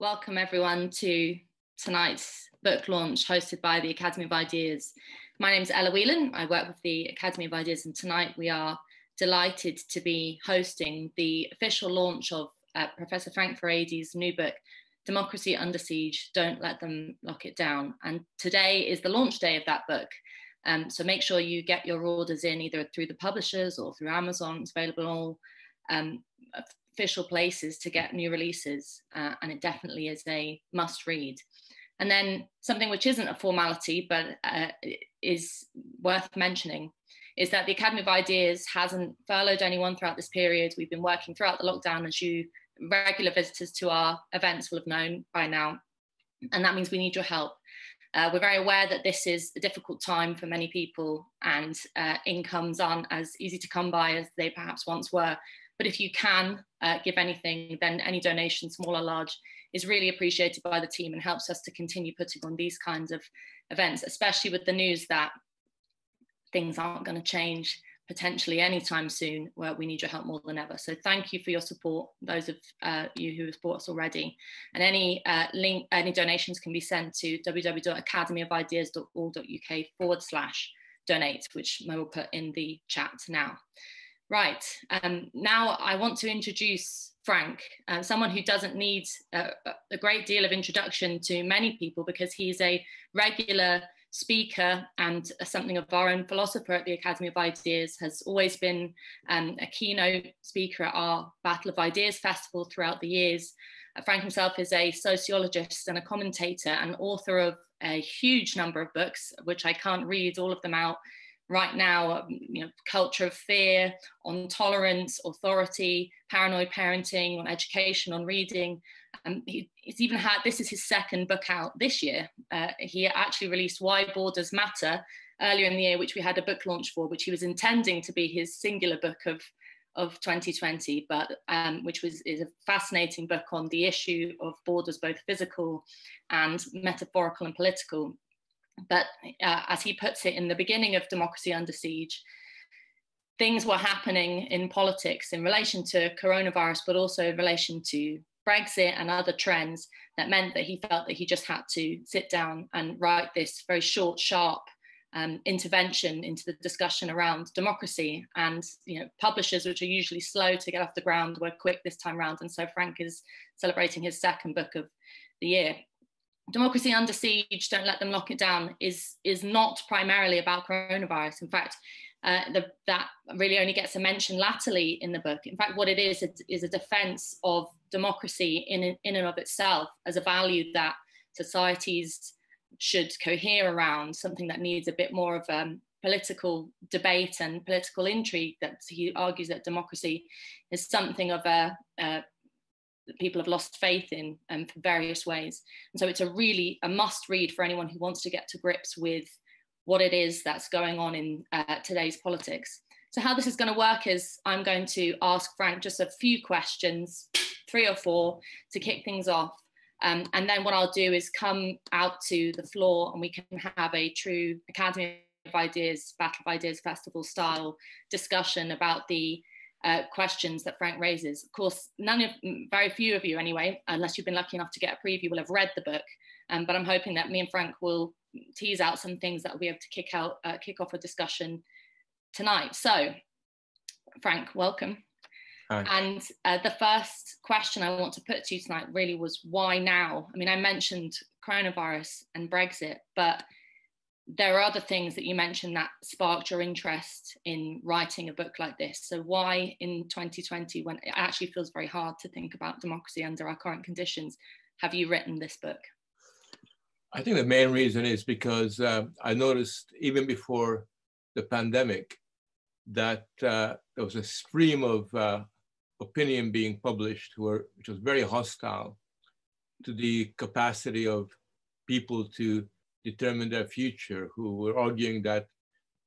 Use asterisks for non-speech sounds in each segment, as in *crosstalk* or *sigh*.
Welcome everyone to tonight's book launch hosted by the Academy of Ideas. My name is Ella Whelan. I work with the Academy of Ideas, and tonight we are delighted to be hosting the official launch of uh, Professor Frank Furedi's new book, Democracy Under Siege Don't Let Them Lock It Down. And today is the launch day of that book. Um, so make sure you get your orders in either through the publishers or through Amazon. It's available all um, official places to get new releases, uh, and it definitely is a must read. And then something which isn't a formality but uh, is worth mentioning is that the Academy of Ideas hasn't furloughed anyone throughout this period. We've been working throughout the lockdown, as you regular visitors to our events will have known by now. And that means we need your help. Uh, we're very aware that this is a difficult time for many people and uh, incomes aren't as easy to come by as they perhaps once were. But if you can uh, give anything, then any donation, small or large, is really appreciated by the team and helps us to continue putting on these kinds of events, especially with the news that things aren't going to change potentially anytime soon where we need your help more than ever. So thank you for your support, those of uh, you who have supported us already. And any uh, link, any donations can be sent to www.academyofideas.org.uk forward slash donate, which I will put in the chat now. Right, um, now I want to introduce Frank, uh, someone who doesn't need a, a, great deal of introduction to many people because he's a regular speaker and something of our own philosopher at the Academy of Ideas, has always been um, a keynote speaker at our Battle of Ideas Festival throughout the years. Uh, Frank himself is a sociologist and a commentator and author of a huge number of books, which I can't read all of them out right now, um, you know, culture of fear, on tolerance, authority, paranoid parenting, on education, on reading. Um, he, he's even had, this is his second book out this year. Uh, he actually released Why Borders Matter earlier in the year, which we had a book launch for, which he was intending to be his singular book of, of 2020, but um, which was is a fascinating book on the issue of borders, both physical and metaphorical and political. But uh, as he puts it in the beginning of Democracy Under Siege, things were happening in politics in relation to coronavirus, but also in relation to Brexit and other trends that meant that he felt that he just had to sit down and write this very short, sharp um, intervention into the discussion around democracy. And you know, publishers, which are usually slow to get off the ground, were quick this time around. And so Frank is celebrating his second book of the year democracy under siege don't let them lock it down is is not primarily about coronavirus. In fact uh, the, that really only gets a mention latterly in the book. In fact what it is is a defense of democracy in, in and of itself as a value that societies should cohere around something that needs a bit more of um, political debate and political intrigue that he argues that democracy is something of a, a that people have lost faith in um, for various ways. And so it's a really a must read for anyone who wants to get to grips with what it is that's going on in uh, today's politics. So how this is going to work is I'm going to ask Frank just a few questions, three or four, to kick things off. Um, and then what I'll do is come out to the floor and we can have a true Academy of Ideas, Battle of Ideas Festival style discussion about the uh, questions that Frank raises. Of course, none of, very few of you anyway, unless you've been lucky enough to get a preview, will have read the book. Um, but I'm hoping that me and Frank will tease out some things that we'll be able to kick out, uh, kick off a discussion tonight. So, Frank, welcome. Hi. And uh, the first question I want to put to you tonight really was why now? I mean, I mentioned coronavirus and Brexit, but there are other things that you mentioned that sparked your interest in writing a book like this. So, why in 2020, when it actually feels very hard to think about democracy under our current conditions, have you written this book? I think the main reason is because uh, I noticed even before the pandemic that uh, there was a stream of uh, opinion being published, were, which was very hostile to the capacity of people to determine their future, who were arguing that,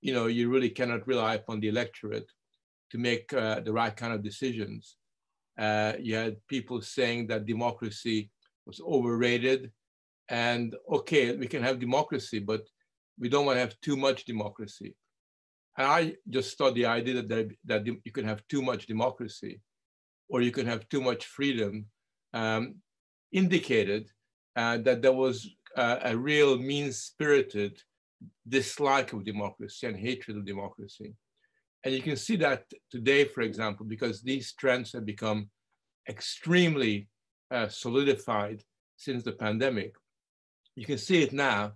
you know, you really cannot rely upon the electorate to make uh, the right kind of decisions. Uh, you had people saying that democracy was overrated, and okay, we can have democracy, but we don't want to have too much democracy. And I just thought the idea that, there, that you can have too much democracy or you can have too much freedom um, indicated uh, that there was uh, a real mean-spirited dislike of democracy and hatred of democracy. And you can see that today, for example, because these trends have become extremely uh, solidified since the pandemic. You can see it now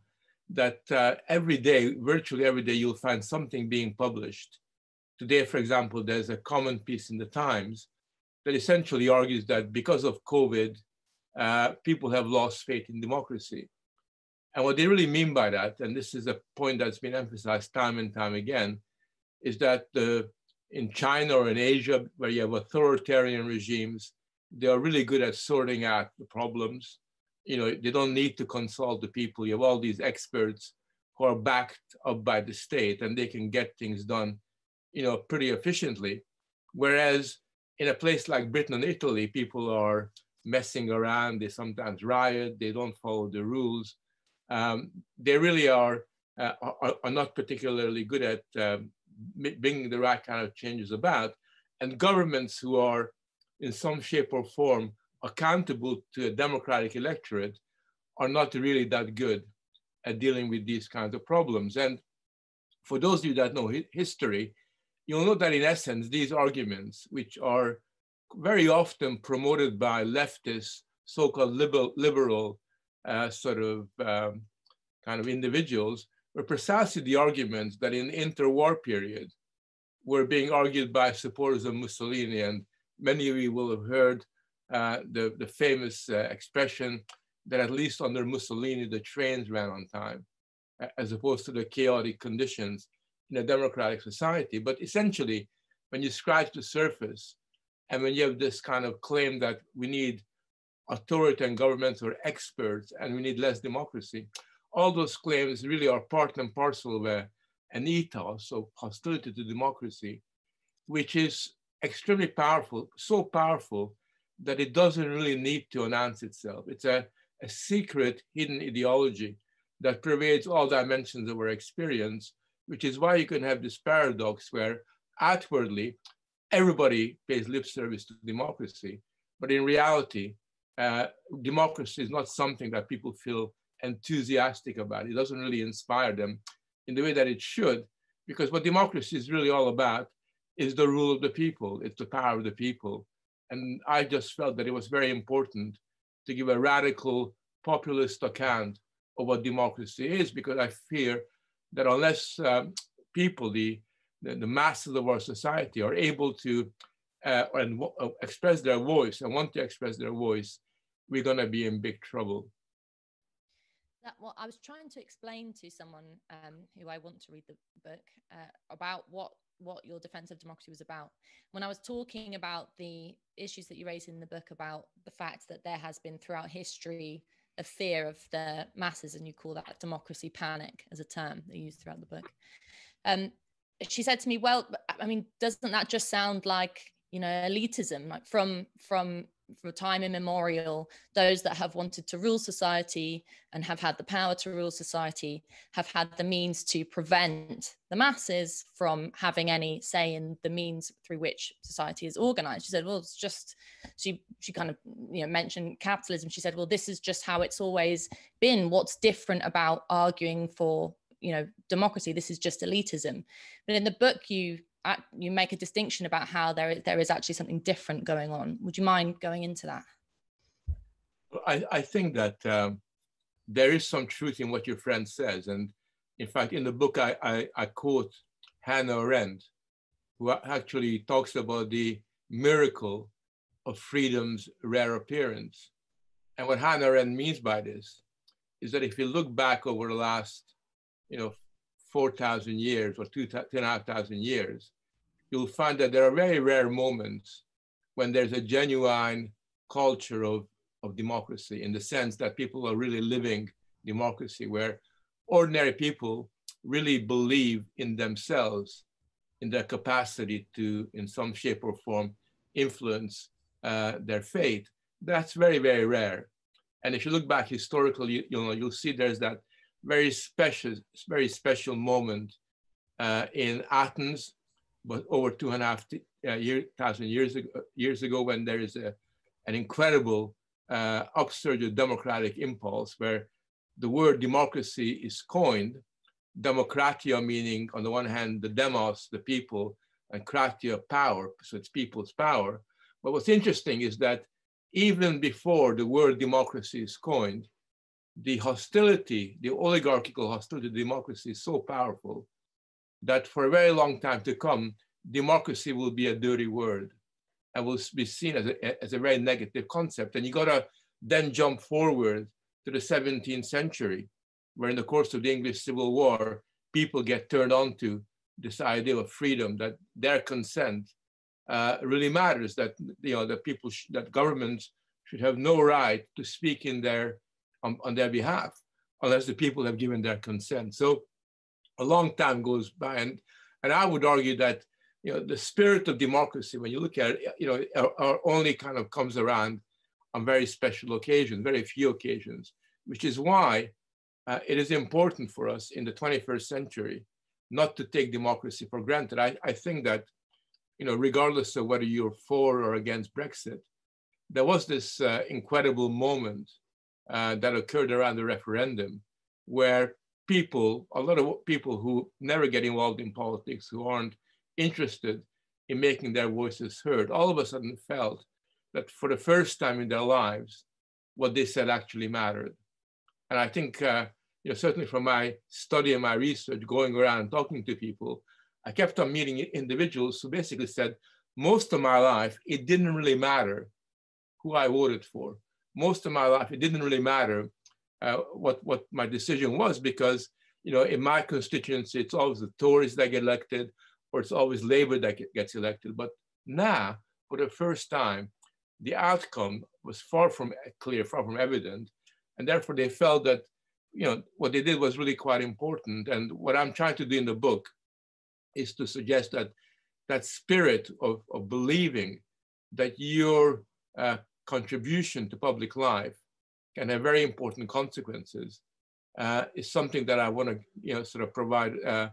that uh, every day, virtually every day, you'll find something being published. Today, for example, there's a common piece in the Times that essentially argues that because of COVID, uh, people have lost faith in democracy. And what they really mean by that, and this is a point that's been emphasized time and time again, is that in China or in Asia, where you have authoritarian regimes, they are really good at sorting out the problems. You know, they don't need to consult the people. You have all these experts who are backed up by the state and they can get things done, you know, pretty efficiently. Whereas in a place like Britain and Italy, people are messing around. They sometimes riot. They don't follow the rules. Um, they really are, uh, are, are not particularly good at um, bringing the right kind of changes about. And governments who are in some shape or form accountable to a democratic electorate are not really that good at dealing with these kinds of problems. And for those of you that know history, you'll know that in essence, these arguments, which are very often promoted by leftist, so-called liberal, liberal uh, sort of um, kind of individuals, were precisely the arguments that in the interwar period were being argued by supporters of Mussolini. And many of you will have heard uh, the, the famous uh, expression that at least under Mussolini, the trains ran on time, as opposed to the chaotic conditions in a democratic society. But essentially, when you scratch the surface, and when you have this kind of claim that we need authoritarian governments are experts and we need less democracy, all those claims really are part and parcel of a, an ethos of hostility to democracy, which is extremely powerful, so powerful that it doesn't really need to announce itself. It's a, a secret hidden ideology that pervades all dimensions of our experience, which is why you can have this paradox where outwardly everybody pays lip service to democracy, but in reality, uh, democracy is not something that people feel enthusiastic about. It doesn't really inspire them in the way that it should, because what democracy is really all about is the rule of the people, it's the power of the people. And I just felt that it was very important to give a radical populist account of what democracy is, because I fear that unless um, people, the, the, the, masses of our society, are able to uh, and uh, express their voice and want to express their voice, we're going to be in big trouble. That, well, I was trying to explain to someone um, who I want to read the book uh, about what what your defense of democracy was about. When I was talking about the issues that you raise in the book about the fact that there has been throughout history a fear of the masses, and you call that democracy panic as a term they use throughout the book. Um, she said to me, "Well, I mean, doesn't that just sound like you know elitism, like from from from time immemorial, those that have wanted to rule society and have had the power to rule society have had the means to prevent the masses from having any say in the means through which society is organized. She said, well, it's just, she, she kind of, you know, mentioned capitalism. She said, well, this is just how it's always been. What's different about arguing for, you know, democracy? This is just elitism. But in the book, you you make a distinction about how there is, there is actually something different going on. Would you mind going into that? I, I think that um, there is some truth in what your friend says. And in fact, in the book, I, I, I quote Hannah Arendt, who actually talks about the miracle of freedom's rare appearance. And what Hannah Arendt means by this is that if you look back over the last, you know, 4,000 years or 2,500 years, you'll find that there are very rare moments when there's a genuine culture of, of democracy in the sense that people are really living democracy, where ordinary people really believe in themselves, in their capacity to, in some shape or form, influence uh, their fate. That's very, very rare. And if you look back historically, you, you know, you'll see there's that very special, very special moment uh, in Athens, but over two and a half uh, year, thousand years ago, years ago, when there is a, an incredible uh, upsurge of democratic impulse where the word democracy is coined, democratia meaning on the one hand, the demos, the people, and kratia, power, so it's people's power. But what's interesting is that even before the word democracy is coined, the hostility, the oligarchical hostility to democracy is so powerful that for a very long time to come, democracy will be a dirty word and will be seen as a, as a very negative concept. And you got to then jump forward to the 17th century, where in the course of the English Civil War, people get turned on to this idea of freedom, that their consent uh, really matters, that you know that people, that governments should have no right to speak in their on, on their behalf unless the people have given their consent. So a long time goes by, and and I would argue that you know the spirit of democracy, when you look at it, you know, are, are only kind of comes around on very special occasions, very few occasions, which is why uh, it is important for us in the 21st century not to take democracy for granted. I, I think that, you know, regardless of whether you're for or against Brexit, there was this uh, incredible moment uh, that occurred around the referendum where people, a lot of people who never get involved in politics, who aren't interested in making their voices heard, all of a sudden felt that for the first time in their lives, what they said actually mattered. And I think, uh, you know, certainly from my study and my research, going around and talking to people, I kept on meeting individuals who basically said, most of my life, it didn't really matter who I voted for. Most of my life, it didn't really matter uh, what, what my decision was because, you know, in my constituency, it's always the Tories that get elected or it's always Labour that gets elected. But now, for the first time, the outcome was far from clear, far from evident. And therefore they felt that, you know, what they did was really quite important. And what I'm trying to do in the book is to suggest that that spirit of, of believing that your uh, contribution to public life can have very important consequences uh, is something that I want to, you know, sort of provide uh,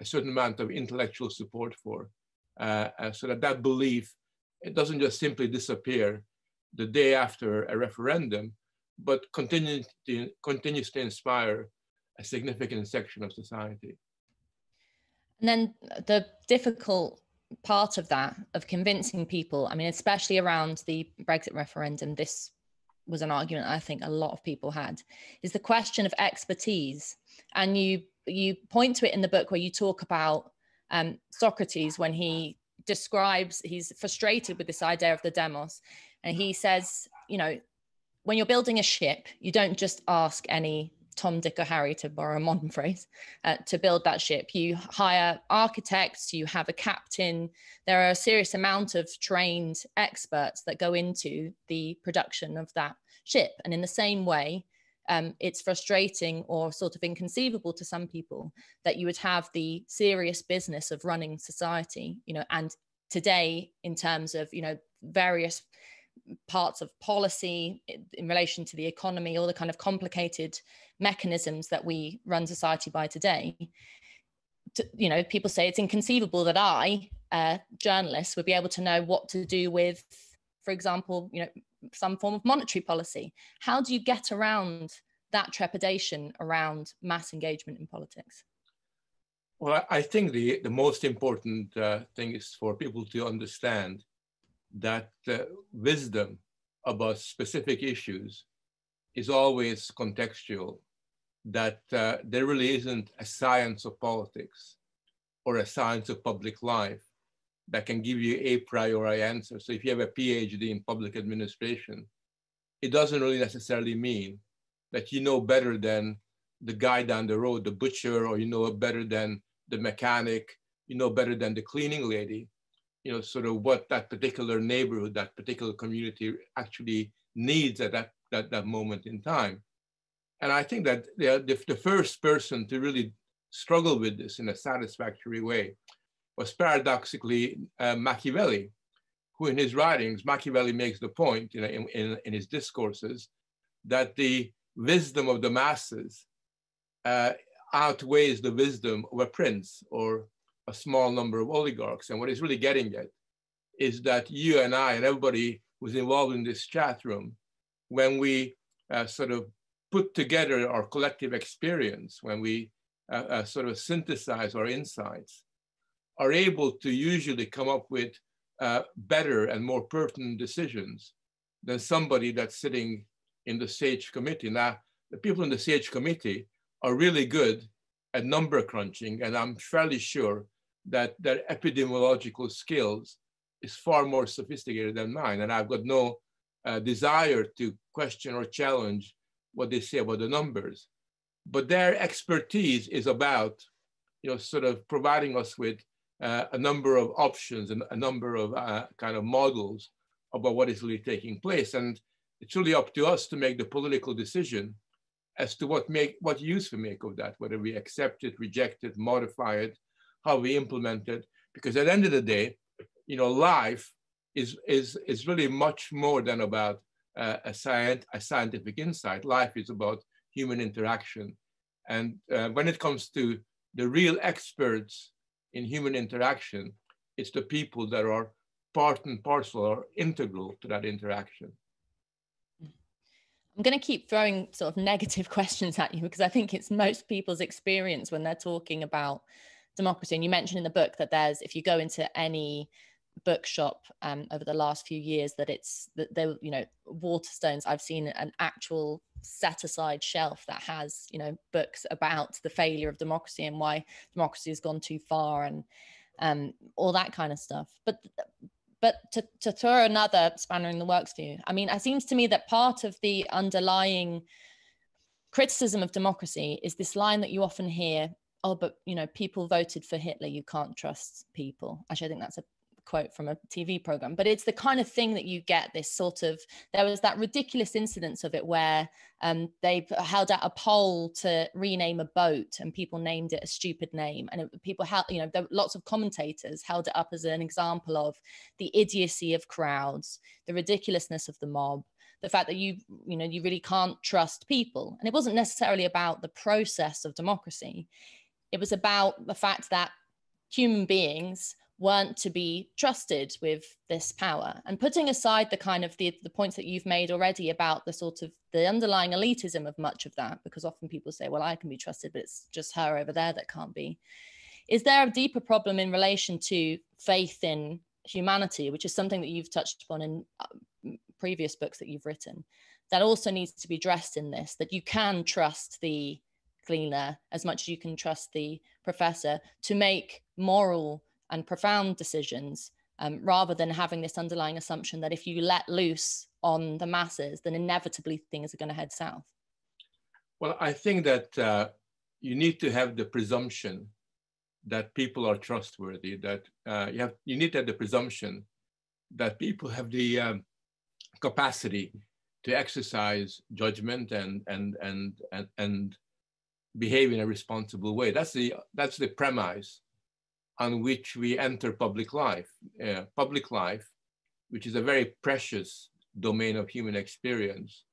a certain amount of intellectual support for, uh, uh, so that that belief it doesn't just simply disappear the day after a referendum, but continues to, continues to inspire a significant section of society. And then the difficult part of that, of convincing people, I mean, especially around the Brexit referendum, this was an argument I think a lot of people had, is the question of expertise. And you you point to it in the book where you talk about um, Socrates when he describes he's frustrated with this idea of the demos and he says you know when you're building a ship you don't just ask any tom dick or harry to borrow a modern *laughs* phrase uh, to build that ship. You hire architects you have a captain. There are a serious amount of trained experts that go into the production of that ship. And in the same way um, it's frustrating or sort of inconceivable to some people that you would have the serious business of running society, you know, and today in terms of, you know, various parts of policy in relation to the economy, all the kind of complicated mechanisms that we run society by today. To, you know, people say it's inconceivable that I, uh, journalist, would be able to know what to do with, for example, you know, some form of monetary policy. How do you get around that trepidation around mass engagement in politics? Well, I think the, the most important uh, thing is for people to understand that uh, wisdom about specific issues is always contextual, that uh, there really isn't a science of politics or a science of public life that can give you a priori answer. So if you have a PhD in public administration, it doesn't really necessarily mean that you know better than the guy down the road, the butcher, or you know better than the mechanic, you know better than the cleaning lady, you know, sort of what that particular neighborhood, that particular community actually needs at that, that, that moment in time. And I think that the, the first person to really struggle with this in a satisfactory way was paradoxically uh, Machiavelli, who in his writings, Machiavelli makes the point you know, in, in, in his discourses that the wisdom of the masses uh, outweighs the wisdom of a prince or a small number of oligarchs. And what he's really getting at is that you and I and everybody who's involved in this chat room when we uh, sort of put together our collective experience, when we uh, uh, sort of synthesize our insights, are able to usually come up with uh, better and more pertinent decisions than somebody that's sitting in the SAGE committee. Now, the people in the SAGE committee are really good at number crunching, and I'm fairly sure that their epidemiological skills is far more sophisticated than mine, and I've got no uh, desire to question or challenge what they say about the numbers. But their expertise is about, you know, sort of providing us with uh, a number of options and a number of uh, kind of models about what is really taking place. And it's really up to us to make the political decision as to what make what use we make of that, whether we accept it, reject it, modify it, how we implement it. Because at the end of the day, you know, life is is is really much more than about uh, a, science, a scientific insight. Life is about human interaction, and uh, when it comes to the real experts in human interaction, it's the people that are part and parcel or integral to that interaction. I'm going to keep throwing sort of negative *laughs* questions at you because I think it's most people's experience when they're talking about democracy. And you mentioned in the book that there's, if you go into any bookshop um, over the last few years, that it's that there, you know, Waterstones. I've seen an actual set aside shelf that has, you know, books about the failure of democracy and why democracy has gone too far and um, all that kind of stuff. But but to, to throw another spanner in the works for you, I mean, it seems to me that part of the underlying criticism of democracy is this line that you often hear oh but you know people voted for hitler you can't trust people actually i think that's a quote from a TV program, but it's the kind of thing that you get this sort of. There was that ridiculous incidence of it where um, they held out a poll to rename a boat, and people named it a stupid name, and it, people held, you know, there, lots of commentators held it up as an example of the idiocy of crowds, the ridiculousness of the mob, the fact that you you know you really can't trust people and it wasn't necessarily about the process of democracy it was about the fact that human beings weren't to be trusted with this power. And putting aside the kind of the, the points that you've made already about the sort of the underlying elitism of much of that because often people say well i can be trusted but it's just her over there that can't be. Is there a deeper problem in relation to faith in humanity which is something that you've touched upon in uh, previous books that you've written that also needs to be addressed in this that you can trust the cleaner as much as you can trust the professor to make moral and profound decisions um, rather than having this underlying assumption that if you let loose on the masses, then inevitably things are going to head south? Well, I think that uh, you need to have the presumption that people are trustworthy, that uh, you, have, you need to have the presumption that people have the um, capacity to exercise judgment and, and, and, and, and behave in a responsible way. That's the, that's the premise on which we enter public life. Uh, public life, which is a very precious domain of human experience,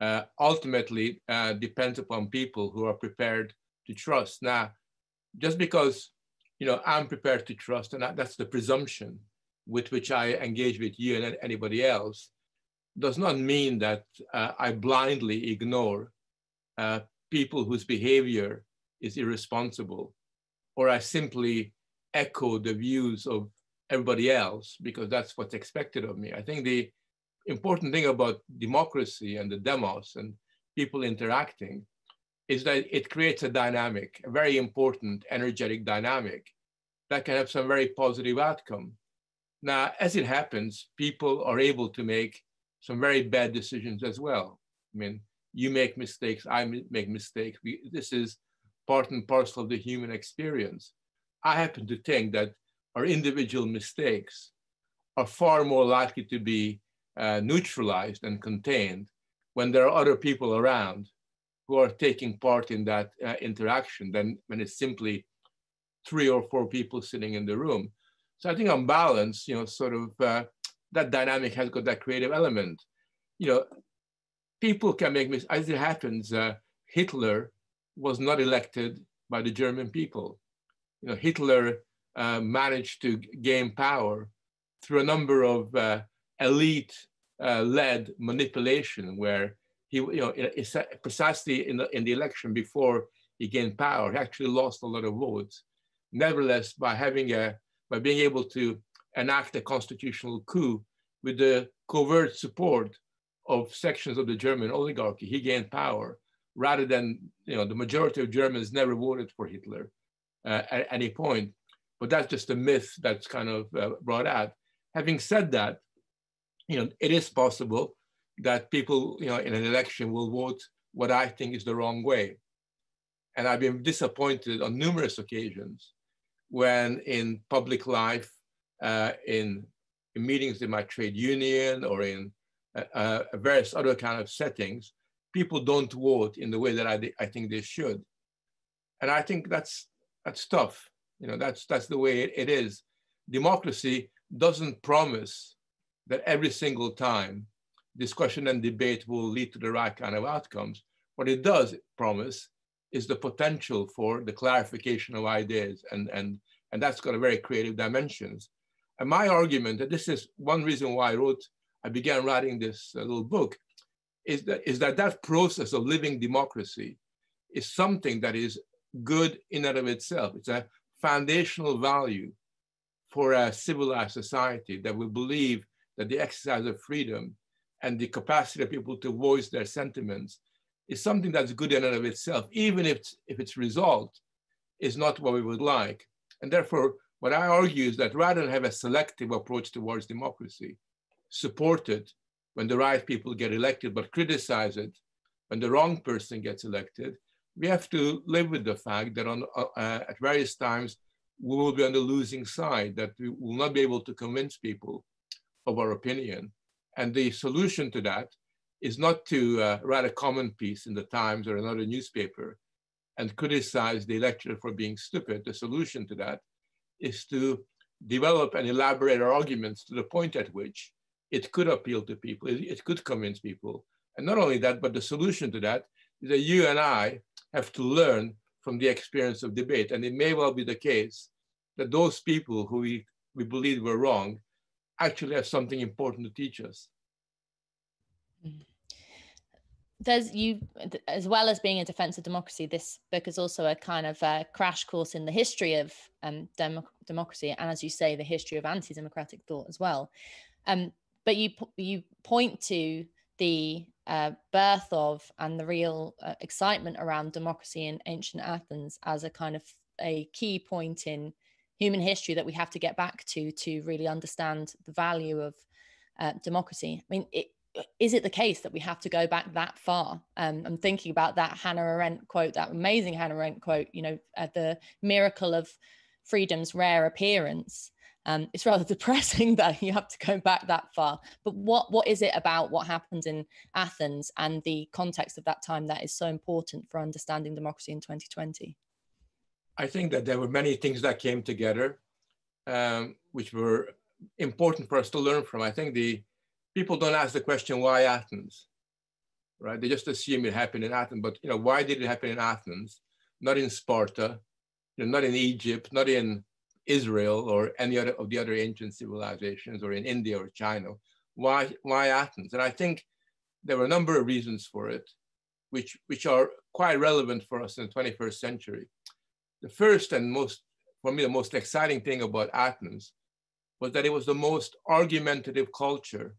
uh, ultimately uh, depends upon people who are prepared to trust. Now, just because you know I'm prepared to trust, and that's the presumption with which I engage with you and anybody else, does not mean that uh, I blindly ignore uh, people whose behavior is irresponsible, or I simply echo the views of everybody else because that's what's expected of me. I think the important thing about democracy and the demos and people interacting is that it creates a dynamic, a very important, energetic dynamic that can have some very positive outcome. Now, as it happens, people are able to make some very bad decisions as well. I mean, you make mistakes, I make mistakes. We, this is part and parcel of the human experience. I happen to think that our individual mistakes are far more likely to be uh, neutralized and contained when there are other people around who are taking part in that uh, interaction than when it's simply three or four people sitting in the room. So I think on balance, you know, sort of uh, that dynamic has got that creative element. You know, people can make mistakes. As it happens, uh, Hitler was not elected by the German people you know, Hitler uh, managed to gain power through a number of uh, elite uh, led manipulation where he, you know, precisely in the, in the election before he gained power, he actually lost a lot of votes. Nevertheless, by having a, by being able to enact a constitutional coup with the covert support of sections of the German oligarchy, he gained power rather than, you know, the majority of Germans never voted for Hitler uh, at any point. But that's just a myth that's kind of uh, brought out. Having said that, you know, it is possible that people, you know, in an election will vote what I think is the wrong way. And I've been disappointed on numerous occasions when in public life, uh, in, in, meetings in my trade union or in uh, uh, various other kind of settings, people don't vote in the way that I, I think they should. And I think that's, that's tough. You know, that's, that's the way it, it is. Democracy doesn't promise that every single time discussion and debate will lead to the right kind of outcomes. What it does promise is the potential for the clarification of ideas, and, and, and that's got a very creative dimensions. And my argument, and this is one reason why I wrote, I began writing this uh, little book, is that, is that that process of living democracy is something that is good in and of itself. It's a foundational value for a civilized society that we believe that the exercise of freedom and the capacity of people to voice their sentiments is something that's good in and of itself, even if, if its result is not what we would like. And therefore, what I argue is that rather than have a selective approach towards democracy, support it when the right people get elected, but criticize it when the wrong person gets elected, we have to live with the fact that on, uh, at various times we will be on the losing side, that we will not be able to convince people of our opinion. And the solution to that is not to uh, write a comment piece in the Times or another newspaper and criticize the electorate for being stupid. The solution to that is to develop and elaborate our arguments to the point at which it could appeal to people, it, it could convince people. And not only that, but the solution to that is that you and I have to learn from the experience of debate. And it may well be the case that those people who we, we believe were wrong actually have something important to teach us. There's you, as well as being a defense of democracy, this book is also a kind of a crash course in the history of um, dem- democracy, and as you say, the history of anti-democratic thought as well. Um, but you you point to the uh, birth of and the real uh, excitement around democracy in ancient Athens as a kind of a key point in human history that we have to get back to to really understand the value of uh, democracy. I mean, it, is it the case that we have to go back that far? Um, I'm thinking about that Hannah Arendt quote, that amazing Hannah Arendt quote, you know, uh, the miracle of freedom's rare appearance. Um, it's rather *laughs* depressing that you have to go back that far. But what what is it about what happened in Athens and the context of that time that is so important for understanding democracy in 2020? I think that there were many things that came together, um, which were important for us to learn from. I think the people don't ask the question, why Athens? Right? They just assume it happened in Athens, but you know, why did it happen in Athens? Not in Sparta, you know, not in Egypt, not in Israel or any other of the other ancient civilizations or in India or China. Why, why Athens? And I think there were a number of reasons for it, which, which are quite relevant for us in the 21st century. The first and most, for me, the most exciting thing about Athens was that it was the most argumentative culture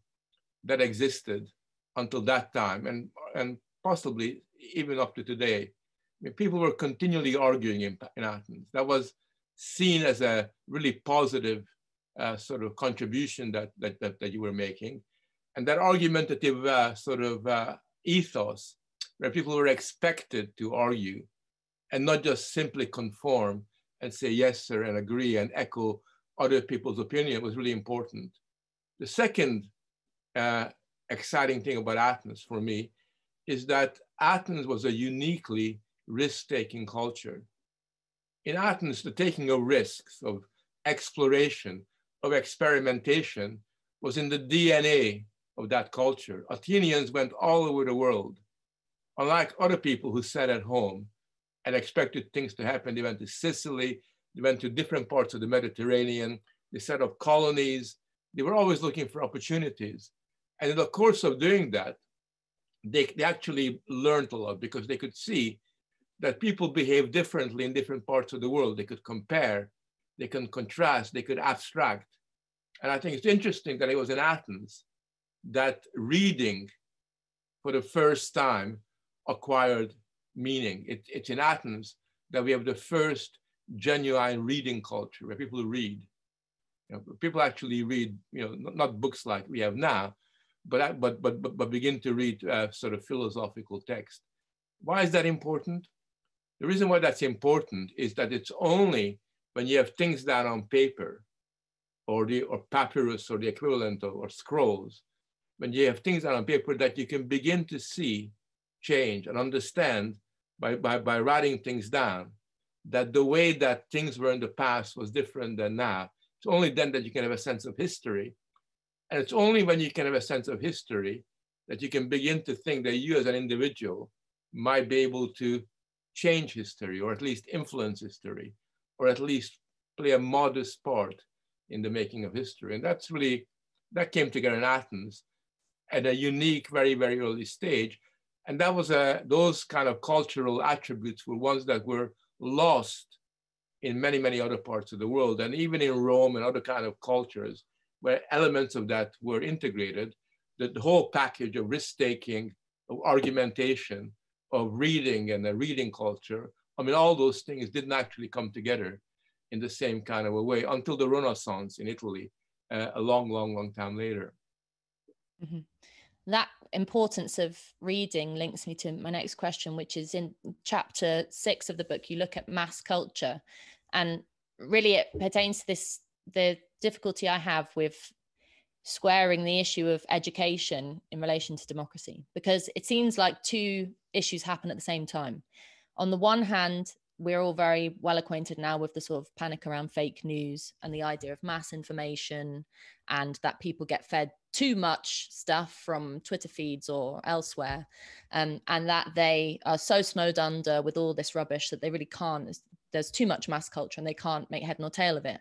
that existed until that time and, and possibly even up to today. I mean, people were continually arguing in, in Athens. That was seen as a really positive uh, sort of contribution that, that, that, that, you were making. And that argumentative uh, sort of uh, ethos where people were expected to argue and not just simply conform and say yes, sir, and agree and echo other people's opinion was really important. The second uh, exciting thing about Athens for me is that Athens was a uniquely risk-taking culture. In Athens, the taking of risks, of exploration, of experimentation was in the DNA of that culture. Athenians went all over the world. Unlike other people who sat at home and expected things to happen. They went to Sicily, they went to different parts of the Mediterranean, they set up colonies. They were always looking for opportunities. And in the course of doing that, they, they actually learned a lot because they could see that people behave differently in different parts of the world. They could compare, they can contrast, they could abstract. And I think it's interesting that it was in Athens that reading for the first time acquired meaning. It, it's in Athens that we have the first genuine reading culture where people read. You know, people actually read, you know, not, not, books like we have now, but, but, but, but, begin to read uh, sort of philosophical text. Why is that important? The reason why that's important is that it's only when you have things down on paper or the or papyrus or the equivalent of or scrolls, when you have things down on paper that you can begin to see change and understand by, by, by writing things down that the way that things were in the past was different than now. It's only then that you can have a sense of history. And it's only when you can have a sense of history that you can begin to think that you as an individual might be able to change history or at least influence history or at least play a modest part in the making of history. And that's really, that came together in Athens at a unique, very, very early stage. And that was a, those kind of cultural attributes were ones that were lost in many, many other parts of the world. And even in Rome and other kind of cultures where elements of that were integrated, the, the whole package of risk-taking, of argumentation, of reading and a reading culture, I mean, all those things didn't actually come together in the same kind of a way until the Renaissance in Italy, uh, a long, long, long time later. Mm-hmm that importance of reading links me to my next question, which is in chapter six of the book. You look at mass culture, and really it pertains to this the difficulty I have with squaring the issue of education in relation to democracy, because it seems like two issues happen at the same time. On the one hand, we're all very well acquainted now with the sort of panic around fake news and the idea of mass information and that people get fed too much stuff from Twitter feeds or elsewhere, um, and that they are so snowed under with all this rubbish that they really can't. There's too much mass culture and they can't make head nor tail of it.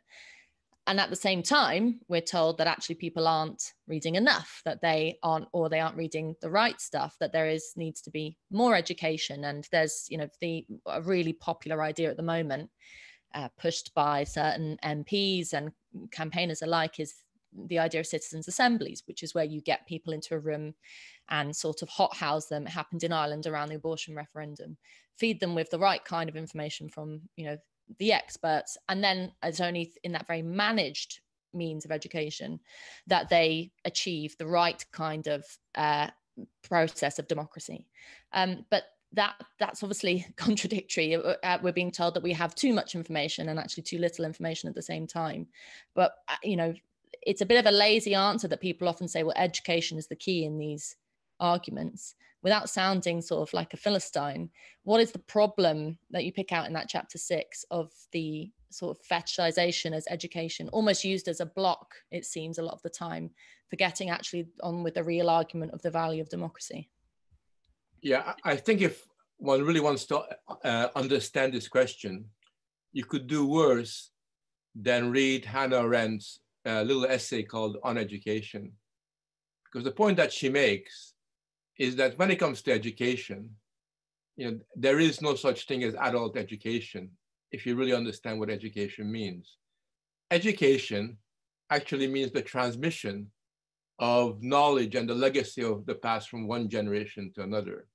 And at the same time, we're told that actually people aren't reading enough, that they aren't, or they aren't reading the right stuff, that there is needs to be more education. And there's, you know, the a really popular idea at the moment, uh, pushed by certain MPs and campaigners alike, is the idea of citizens' assemblies, which is where you get people into a room and sort of hothouse them. It happened in Ireland around the abortion referendum. Feed them with the right kind of information from, you know, the experts, and then it's only in that very managed means of education that they achieve the right kind of uh, process of democracy. Um, but that that's obviously *laughs* contradictory. Uh, uh, we're being told that we have too much information and actually too little information at the same time. But uh, you know, it's a bit of a lazy answer that people often say, well, education is the key in these arguments without sounding sort of like a Philistine. What is the problem that you pick out in that chapter six of the sort of fetishization as education, almost used as a block, it seems, a lot of the time, for getting actually on with the real argument of the value of democracy? Yeah, I think if one really wants to uh, understand this question, you could do worse than read Hannah Arendt's a little essay called On Education. Because the point that she makes is that when it comes to education, you know, there is no such thing as adult education if you really understand what education means. Education actually means the transmission of knowledge and the legacy of the past from one generation to another.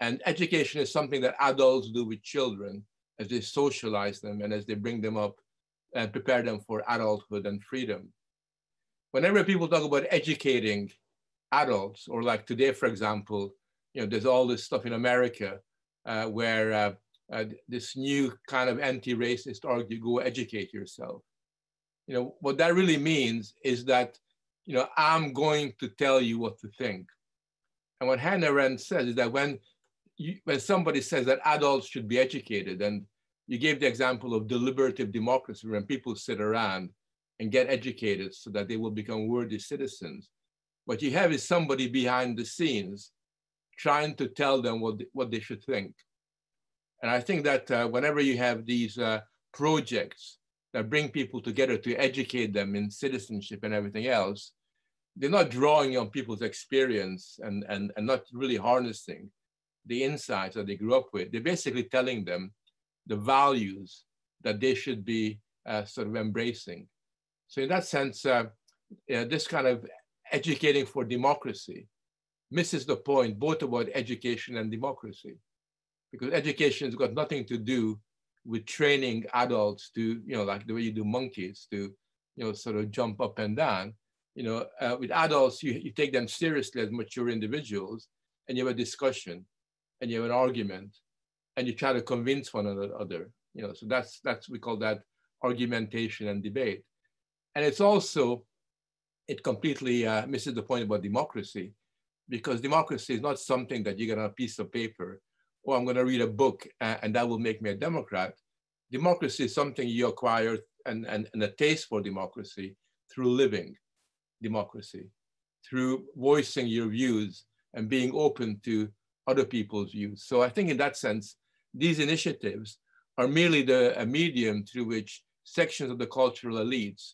And education is something that adults do with children as they socialize them and as they bring them up and prepare them for adulthood and freedom. Whenever people talk about educating adults, or like today, for example, you know, there's all this stuff in America uh, where uh, uh, this new kind of anti-racist argue, go educate yourself. You know, what that really means is that, you know, I'm going to tell you what to think. And what Hannah Arendt says is that when, you, when somebody says that adults should be educated, and you gave the example of deliberative democracy when people sit around and get educated so that they will become worthy citizens. What you have is somebody behind the scenes trying to tell them what, what they should think. And I think that uh, whenever you have these uh, projects that bring people together to educate them in citizenship and everything else, they're not drawing on people's experience and, and, and not really harnessing the insights that they grew up with. They're basically telling them the values that they should be uh, sort of embracing. So in that sense, uh, this kind of educating for democracy misses the point both about education and democracy because education has got nothing to do with training adults to, you know, like the way you do monkeys to, you know, sort of jump up and down. You know, uh, with adults, you, you take them seriously as mature individuals and you have a discussion and you have an argument and you try to convince one another, you know, so that's, that's, we call that argumentation and debate. And it's also, it completely uh, misses the point about democracy because democracy is not something that you get on a piece of paper or I'm going to read a book and, and that will make me a Democrat. Democracy is something you acquire and, and, and a taste for democracy through living democracy, through voicing your views and being open to other people's views. So I think in that sense, these initiatives are merely the a medium through which sections of the cultural elites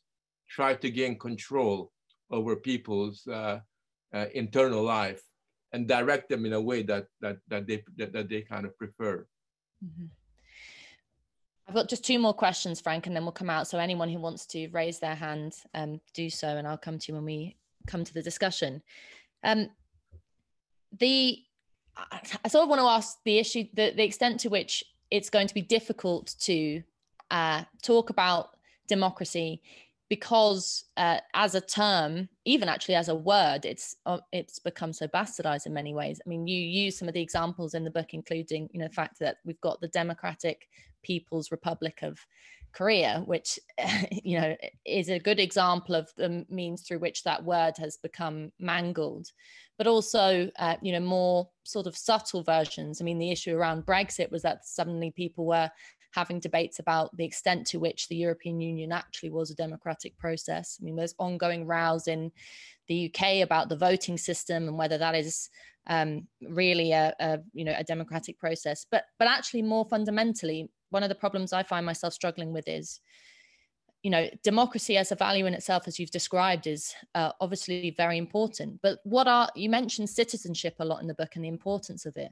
try to gain control over people's uh, uh, internal life and direct them in a way that that that they that, that they kind of prefer. Mm-hmm. I've got just two more questions, Frank, and then we'll come out. So anyone who wants to raise their hand, um, do so, and I'll come to you when we come to the discussion. Um, the I sort of want to ask the issue, the, the extent to which it's going to be difficult to uh, talk about democracy because uh, as a term, even actually as a word, it's uh, it's become so bastardized in many ways. I mean, you use some of the examples in the book, including you know the fact that we've got the Democratic People's Republic of Korea, which *laughs* you know is a good example of the means through which that word has become mangled. But also, uh, you know, more sort of subtle versions. I mean, the issue around Brexit was that suddenly people were having debates about the extent to which the European Union actually was a democratic process. I mean, there's ongoing rows in the UK about the voting system and whether that is um, really a, a, you know a democratic process. But but actually, more fundamentally, one of the problems I find myself struggling with is you know democracy as a value in itself as you've described is uh, obviously very important but what are you mentioned citizenship a lot in the book and the importance of it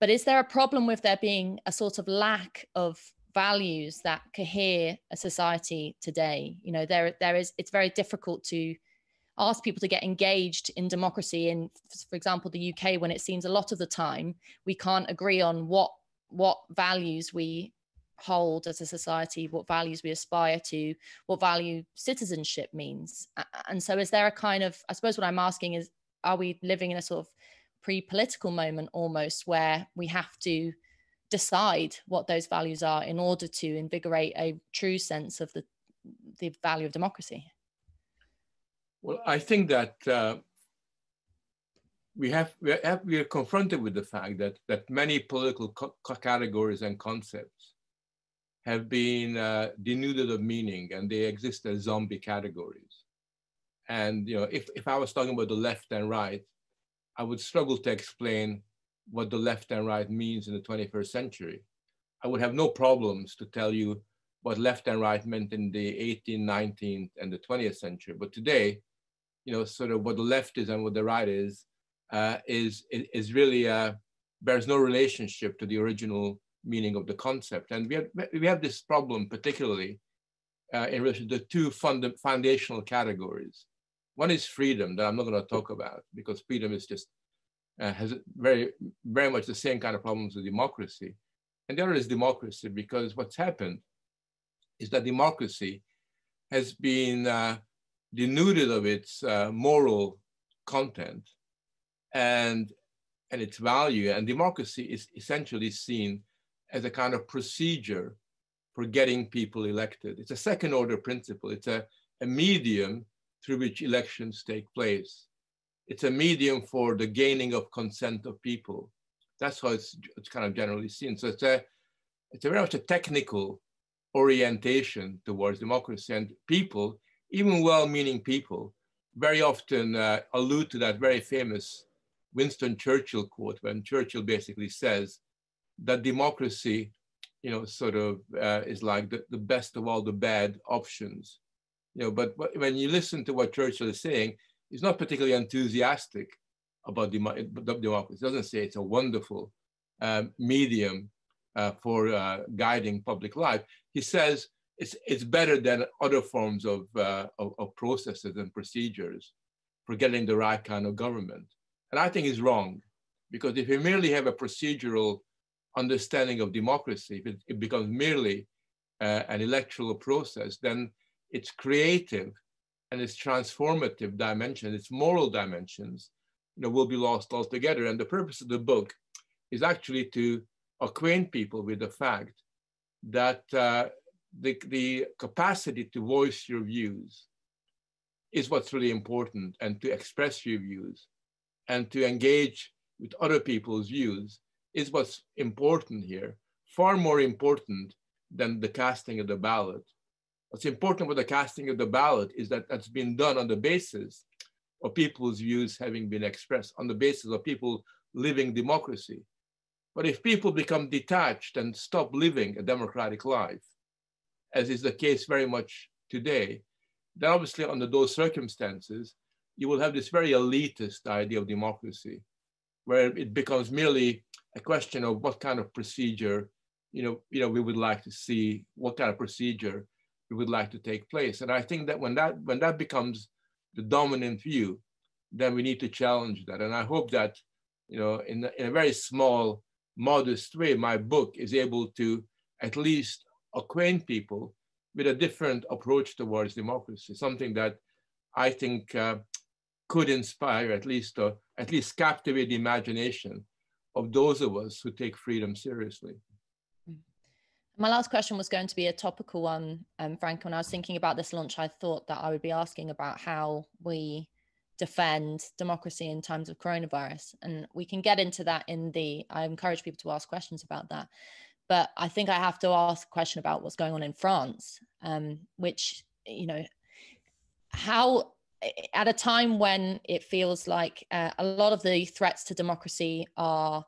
but is there a problem with there being a sort of lack of values that cohere a society today? You know, there there is it's very difficult to ask people to get engaged in democracy in for example the UK when it seems a lot of the time we can't agree on what what values we hold as a society what values we aspire to what value citizenship means and so is there a kind of i suppose what i'm asking is are we living in a sort of pre-political moment almost where we have to decide what those values are in order to invigorate a true sense of the the value of democracy. Well i think that uh, we have we are, we are confronted with the fact that that many political categories and concepts have been uh, denuded of meaning and they exist as zombie categories. And you know if, if i was talking about the left and right I would struggle to explain what the left and right means in the 21st century. I would have no problems to tell you what left and right meant in the 18th, 19th, and the 20th century. But today, you know, sort of what the left is and what the right is, uh, is, is really, uh, bears no relationship to the original meaning of the concept. And we have, we have this problem particularly uh, in relation to two funda foundational categories. One is freedom that I'm not going to talk about because freedom is just uh, has very very much the same kind of problems with democracy. And the other is democracy because what's happened is that democracy has been uh, denuded of its uh, moral content and and its value. And democracy is essentially seen as a kind of procedure for getting people elected. It's a second order principle. It's a, a medium through which elections take place. It's a medium for the gaining of consent of people. That's how it's, it's kind of generally seen. So it's a, it's a very much a technical orientation towards democracy. And people, even well-meaning people, very often uh, allude to that very famous Winston Churchill quote when Churchill basically says that democracy, you know, sort of uh, is like the, the best of all the bad options you know, but when you listen to what Churchill is saying, he's not particularly enthusiastic about democracy. It doesn't say it's a wonderful um, medium uh, for uh, guiding public life. He says it's, it's better than other forms of, uh, of, of, processes and procedures for getting the right kind of government. And I think he's wrong, because if you merely have a procedural understanding of democracy, if it, it becomes merely uh, an electoral process, then its creative and its transformative dimension, its moral dimensions, you know, will be lost altogether. And the purpose of the book is actually to acquaint people with the fact that uh, the, the capacity to voice your views is what's really important and to express your views and to engage with other people's views is what's important here, far more important than the casting of the ballot. What's important with the casting of the ballot is that that's been done on the basis of people's views having been expressed, on the basis of people living democracy. But if people become detached and stop living a democratic life, as is the case very much today, then obviously under those circumstances, you will have this very elitist idea of democracy, where it becomes merely a question of what kind of procedure, you know, you know, we would like to see, what kind of procedure we would like to take place. And I think that when that when that becomes the dominant view, then we need to challenge that. And I hope that, you know, in, in a very small, modest way, my book is able to at least acquaint people with a different approach towards democracy, something that I think uh, could inspire at least, uh, at least captivate the imagination of those of us who take freedom seriously. My last question was going to be a topical one, um, Frank. When I was thinking about this launch, I thought that I would be asking about how we defend democracy in times of coronavirus. And we can get into that in the, I encourage people to ask questions about that. But I think I have to ask a question about what's going on in France, um, which, you know, how at a time when it feels like uh, a lot of the threats to democracy are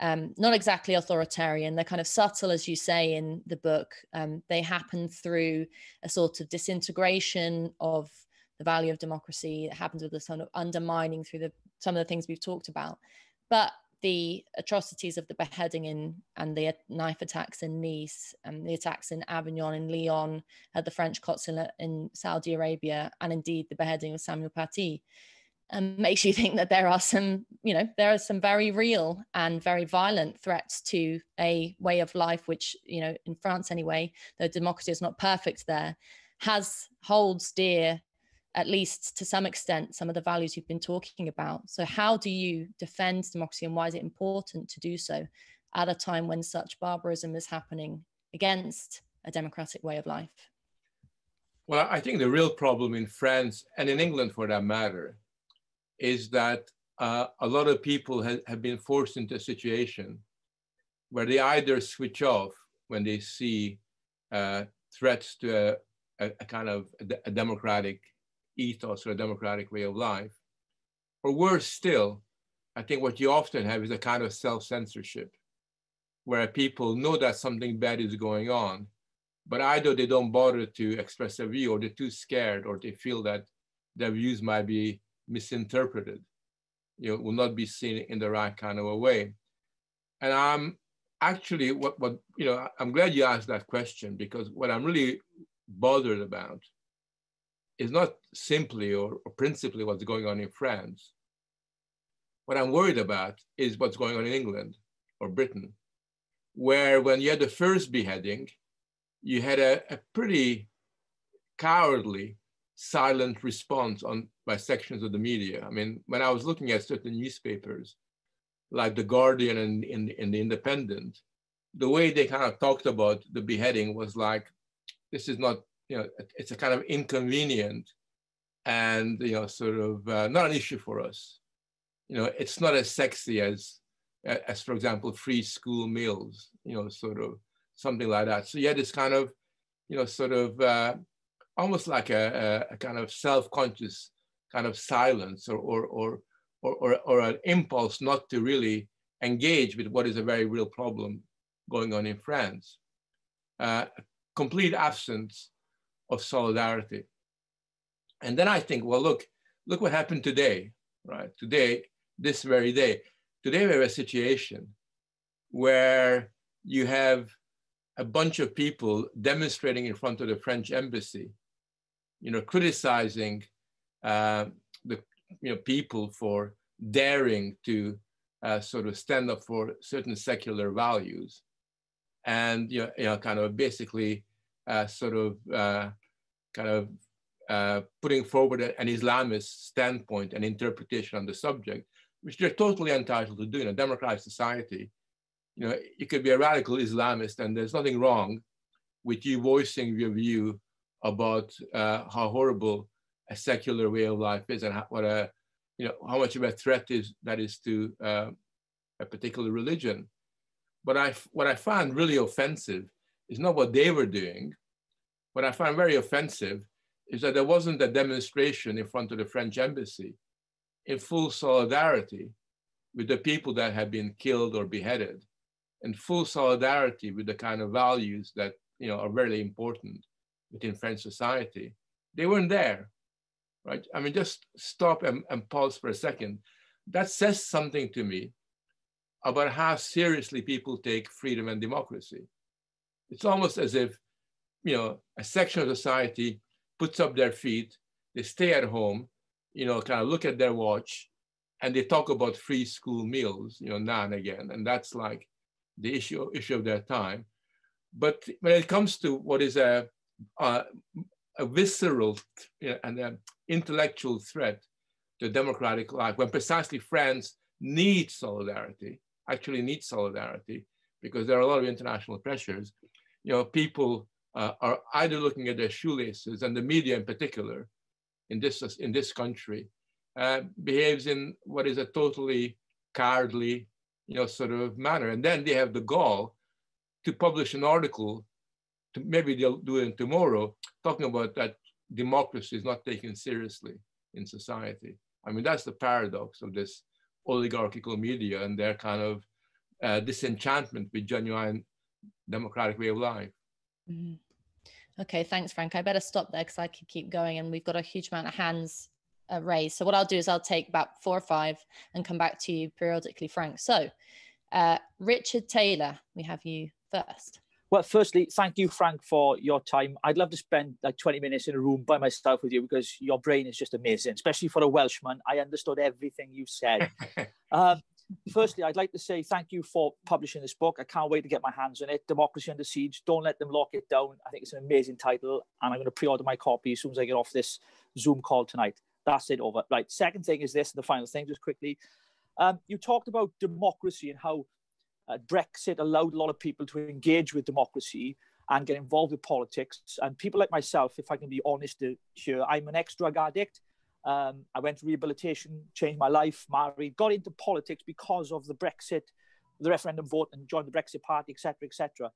um, not exactly authoritarian. They're kind of subtle, as you say in the book. Um, they happen through a sort of disintegration of the value of democracy. It happens with the sort of undermining through the some of the things we've talked about. But the atrocities of the beheading in and the knife attacks in Nice and the attacks in Avignon and Lyon at the French consulate in Saudi Arabia and indeed the beheading of Samuel Paty um, makes you think that there are some, you know, there are some very real and very violent threats to a way of life, which, you know, in France anyway, though democracy is not perfect there, has holds dear, at least to some extent, some of the values you've been talking about. So, how do you defend democracy and why is it important to do so at a time when such barbarism is happening against a democratic way of life? Well, I think the real problem in France and in England for that matter is that uh, a lot of people ha have been forced into a situation where they either switch off when they see uh, threats to a, a, a kind of a, a, democratic ethos or a democratic way of life, or worse still, I think what you often have is a kind of self-censorship, where people know that something bad is going on, but either they don't bother to express a view, or they're too scared, or they feel that their views might be misinterpreted, you know, will not be seen in the right kind of a way. And I'm actually, what, what you know, I'm glad you asked that question because what I'm really bothered about is not simply or, or principally what's going on in France. What I'm worried about is what's going on in England or Britain, where when you had the first beheading, you had a, a pretty cowardly silent response on by sections of the media. I mean, when I was looking at certain newspapers, like The Guardian and, and, and The Independent, the way they kind of talked about the beheading was like, this is not, you know, it's a kind of inconvenient and, you know, sort of uh, not an issue for us. You know, it's not as sexy as, as for example, free school meals, you know, sort of something like that. So you had this kind of, you know, sort of uh, almost like a, a, kind of self-conscious kind of silence or, or, or, or, or, an impulse not to really engage with what is a very real problem going on in France. Uh, complete absence of solidarity. And then I think, well, look, look what happened today, right? Today, this very day. Today we have a situation where you have a bunch of people demonstrating in front of the French embassy, you know, criticizing uh, the you know people for daring to uh, sort of stand up for certain secular values, and you know, you know kind of basically uh, sort of uh, kind of uh, putting forward an Islamist standpoint and interpretation on the subject, which they're totally entitled to do in a democratic society. You know, you could be a radical Islamist, and there's nothing wrong with you voicing your view about uh, how horrible a secular way of life is and how, what a you know how much of a threat is that is to uh, a particular religion. But I what I found really offensive is not what they were doing. What I found very offensive is that there wasn't a demonstration in front of the French embassy in full solidarity with the people that had been killed or beheaded, in full solidarity with the kind of values that you know are very important within French society. They weren't there, right? I mean, just stop and, and pause for a second. That says something to me about how seriously people take freedom and democracy. It's almost as if, you know, a section of society puts up their feet, they stay at home, you know, kind of look at their watch, and they talk about free school meals, you know, now and again. And that's like the issue, issue of their time. But when it comes to what is a, a, a visceral and an intellectual threat to democratic life, when precisely France needs solidarity, actually needs solidarity, because there are a lot of international pressures, you know, people uh, are either looking at their shoelaces, and the media in particular, in this in this country, uh, behaves in what is a totally cowardly, you know, sort of manner. And then they have the gall to publish an article. Maybe they'll do it tomorrow, talking about that democracy is not taken seriously in society. I mean, that's the paradox of this oligarchical media and their kind of uh, disenchantment with genuine democratic way of life. Mm-hmm. Okay, thanks, Frank. I better stop there because I could keep going, and we've got a huge amount of hands uh, raised. So what I'll do is I'll take about four or five and come back to you periodically, Frank. So, uh, Richard Taylor, we have you first. Well, firstly, thank you, Frank, for your time. I'd love to spend like 20 minutes in a room by myself with you because your brain is just amazing, especially for a Welshman. I understood everything you said. *laughs* um, firstly, I'd like to say thank you for publishing this book. I can't wait to get my hands on it. Democracy Under Siege. Don't let them lock it down. I think it's an amazing title, and I'm going to pre-order my copy as soon as I get off this Zoom call tonight. That's it over. Right. Second thing is this, and the final thing, just quickly. Um, you talked about democracy and how uh, Brexit allowed a lot of people to engage with democracy and get involved with politics. And people like myself, if I can be honest here, I'm an ex-drug addict. Um, I went to rehabilitation, changed my life, married, got into politics because of the Brexit, the referendum vote, and joined the Brexit Party, etc., etc.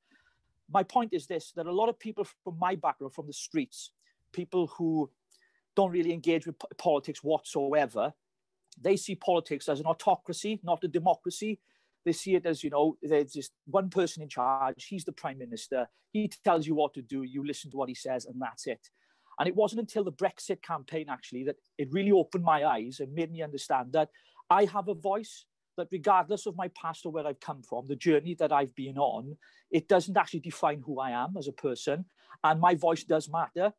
My point is this: that a lot of people from my background, from the streets, people who don't really engage with politics whatsoever, they see politics as an autocracy, not a democracy. They see it as, you know, there's just one person in charge. He's the prime minister. He tells you what to do. You listen to what he says, and that's it. And it wasn't until the Brexit campaign, actually, that it really opened my eyes and made me understand that I have a voice, that regardless of my past or where I've come from, the journey that I've been on, it doesn't actually define who I am as a person. And my voice does matter.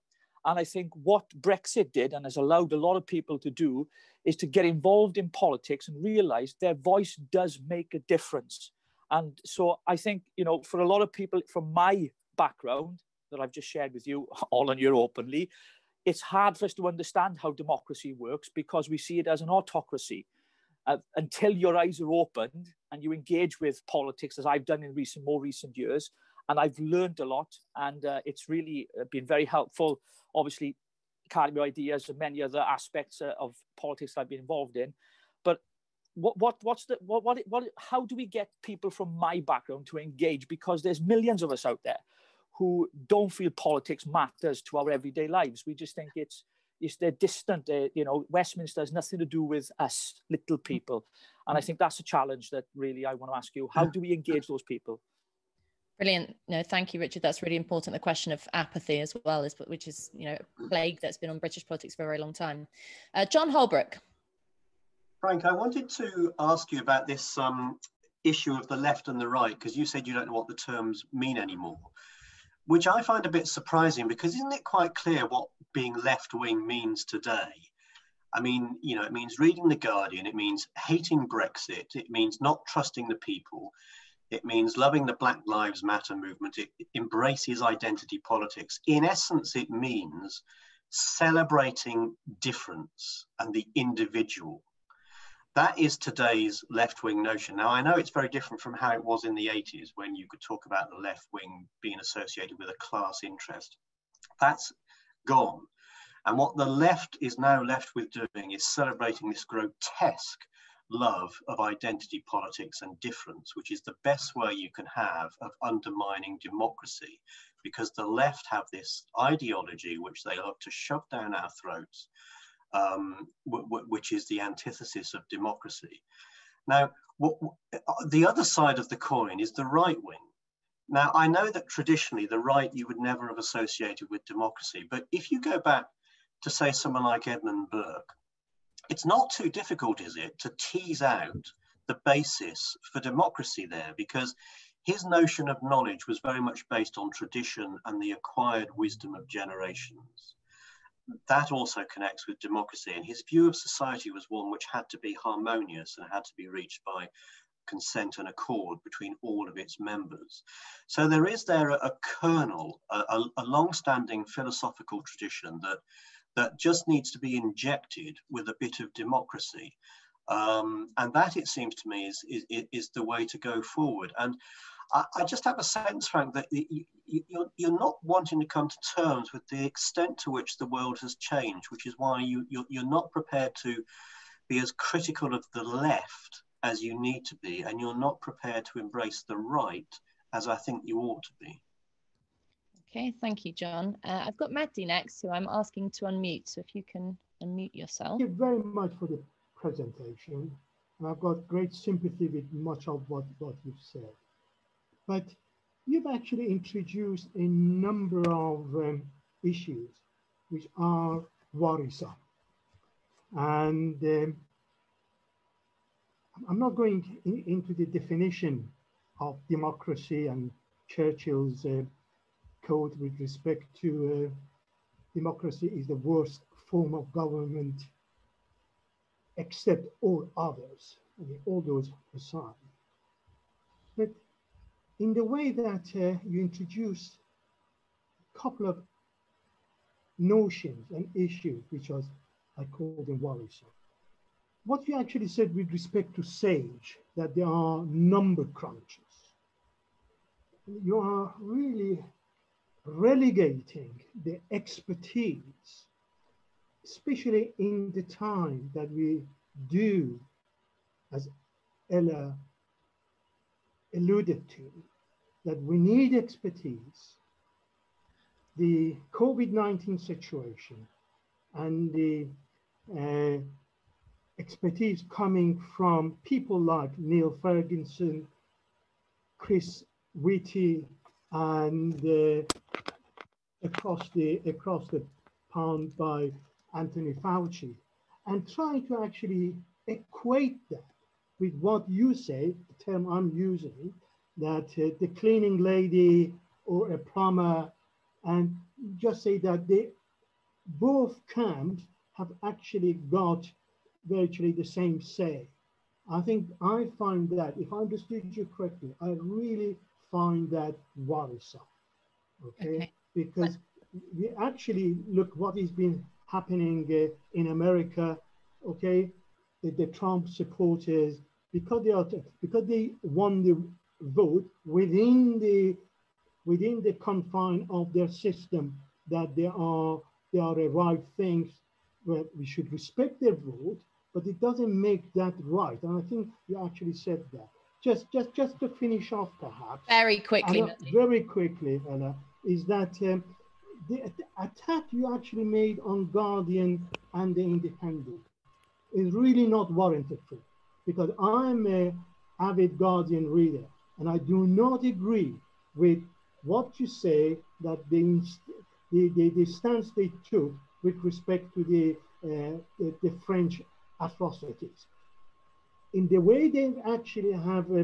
And I think what Brexit did and has allowed a lot of people to do is to get involved in politics and realize their voice does make a difference. And so I think, you know, for a lot of people from my background, that I've just shared with you *laughs* all on your openly, it's hard for us to understand how democracy works because we see it as an autocracy. Uh, until your eyes are opened and you engage with politics, as I've done in recent, more recent years, and I've learned a lot, and uh, it's really uh, been very helpful. Obviously, academy ideas and many other aspects uh, of politics I've been involved in. But what what what's the what what what? How do we get people from my background to engage? Because there's millions of us out there who don't feel politics matters to our everyday lives. We just think it's it's they're distant. Uh, you know, Westminster has nothing to do with us little people, and I think that's a challenge that really I want to ask you: How do we engage those people? Brilliant. No, thank you, Richard. That's really important. The question of apathy as well is, which is, you know, a plague that's been on British politics for a very long time. Uh, John Holbrook. Frank, I wanted to ask you about this um, issue of the left and the right, because you said you don't know what the terms mean anymore, which I find a bit surprising because isn't it quite clear what being left wing means today? I mean, you know, it means reading The Guardian, it means hating Brexit, it means not trusting the people, it means loving the Black Lives Matter movement, it embraces identity politics. In essence, it means celebrating difference and the individual. That is today's left wing notion. Now, I know it's very different from how it was in the 80s when you could talk about the left wing being associated with a class interest. That's gone. And what the left is now left with doing is celebrating this grotesque love of identity politics and difference, which is the best way you can have of undermining democracy, because the left have this ideology which they love to shove down our throats, um, which is the antithesis of democracy. Now, the other side of the coin is the right wing. Now, I know that traditionally the right you would never have associated with democracy, but if you go back to say someone like Edmund Burke, it's not too difficult, is it, to tease out the basis for democracy there because his notion of knowledge was very much based on tradition and the acquired wisdom of generations. That also connects with democracy, and his view of society was one which had to be harmonious and had to be reached by consent and accord between all of its members. So there is there a, a kernel, a, a long-standing philosophical tradition that that just needs to be injected with a bit of democracy. Um, and that, it seems to me, is, is, is the way to go forward. And I, I just have a sense, Frank, that you, you're, you're not wanting to come to terms with the extent to which the world has changed, which is why you, you're, you're not prepared to be as critical of the left as you need to be, and you're not prepared to embrace the right as I think you ought to be. Okay, thank you, John. Uh, I've got Maddie next, who I'm asking to unmute. So if you can unmute yourself. Thank you very much for the presentation. And I've got great sympathy with much of what, what you've said. But you've actually introduced a number of um, issues which are worrisome. And um, I'm not going in, into the definition of democracy and Churchill's uh, code with respect to uh, democracy is the worst form of government except all others, I mean, all those aside. But in the way that uh, you introduce a couple of notions and issues, which was, I call them worrisome. What you actually said with respect to SAGE, that there are number crunches. You are really relegating the expertise, especially in the time that we do, as Ella alluded to, that we need expertise. The COVID-19 situation and the uh, expertise coming from people like Neil Ferguson, Chris Whitty, and uh, across the across the pond by Anthony Fauci, and trying to actually equate that with what you say, the term I'm using, that uh, the cleaning lady or a plumber, and just say that they both camps have actually got virtually the same say. I think I find that, if I understood you correctly, I really find that worrisome. Okay, okay. Because we actually look what has been happening uh, in America. Okay, the, the, Trump supporters because they are because they won the vote within the within the confine of their system that they are they are the right things where we should respect their vote but it doesn't make that right. And i think you actually said that. Just just just to finish off perhaps. Very quickly Anna, very quickly Ella, is that um, the, attack you actually made on guardian and the independent is really not warranted for because i'm a avid guardian reader and i do not agree with what you say that the, the, the, the stance they took with respect to the, uh, the, the, French atrocities. In the way they actually have uh,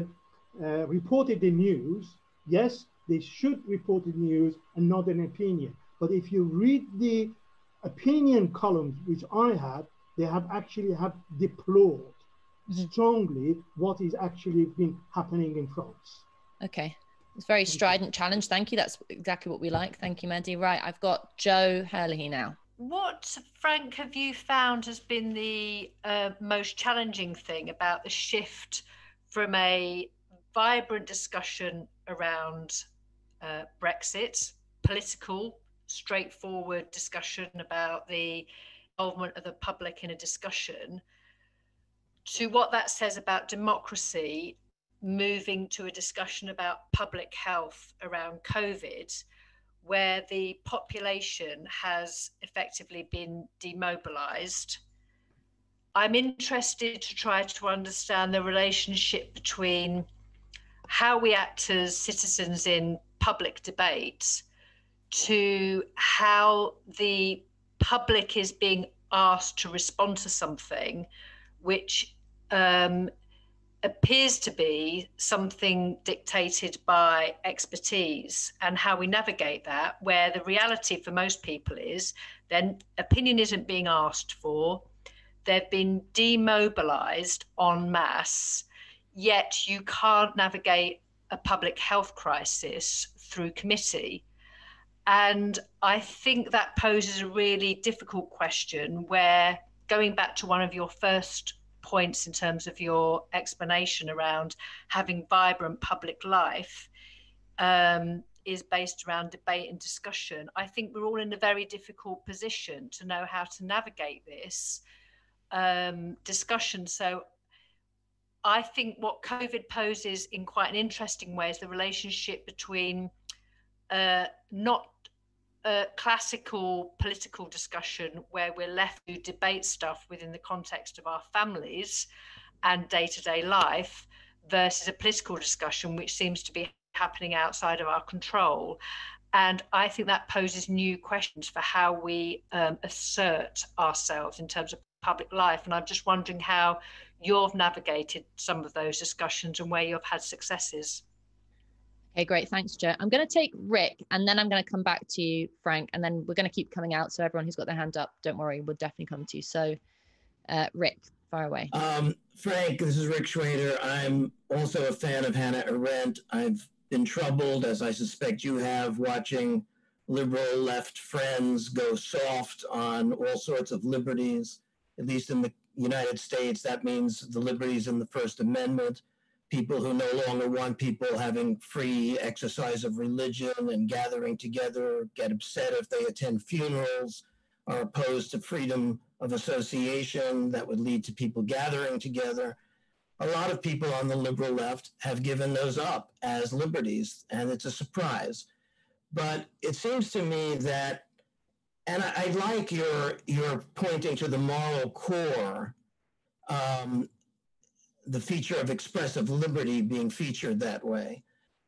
uh, reported the news, yes, they should report the news and not an opinion. But if you read the opinion columns, which I had, they have actually have deplored mm-hmm. strongly what is actually been happening in France. Okay. It's very strident challenge. Thank you. That's exactly what we like. Thank you, Mandy. Right, I've got Joe Hurley now. What, Frank, have you found has been the uh, most challenging thing about the shift from a vibrant discussion around uh, Brexit, political, straightforward discussion about the involvement of the public in a discussion, to what that says about democracy moving to a discussion about public health around COVID, where the population has effectively been demobilized. I'm interested to try to understand the relationship between how we act as citizens in public debate to how the public is being asked to respond to something which um, appears to be something dictated by expertise and how we navigate that, where the reality for most people is then opinion isn't being asked for, they've been demobilized en masse, yet you can't navigate a public health crisis through committee. And I think that poses a really difficult question where going back to one of your first points in terms of your explanation around having vibrant public life um, is based around debate and discussion. I think we're all in a very difficult position to know how to navigate this um, discussion. So I think what COVID poses in quite an interesting way is the relationship between uh, not a classical political discussion where we're left to debate stuff within the context of our families and day to day life versus a political discussion which seems to be happening outside of our control. And I think that poses new questions for how we um, assert ourselves in terms of public life. And I'm just wondering how you've navigated some of those discussions and where you've had successes. Okay, great. Thanks, Joe. I'm going to take Rick and then I'm going to come back to you, Frank, and then we're going to keep coming out. So everyone who's got their hand up, don't worry, we'll definitely come to you. So, uh, Rick, far away. Um, Frank, this is Rick Schrader. I'm also a fan of Hannah Arendt. I've been troubled, as I suspect you have, watching liberal left friends go soft on all sorts of liberties, at least in the United States. That means the liberties in the First Amendment people who no longer want people having free exercise of religion and gathering together, get upset if they attend funerals, are opposed to freedom of association that would lead to people gathering together. A lot of people on the liberal left have given those up as liberties, and it's a surprise. But it seems to me that, and I, I like your your pointing to the moral core um, the feature of expressive liberty being featured that way.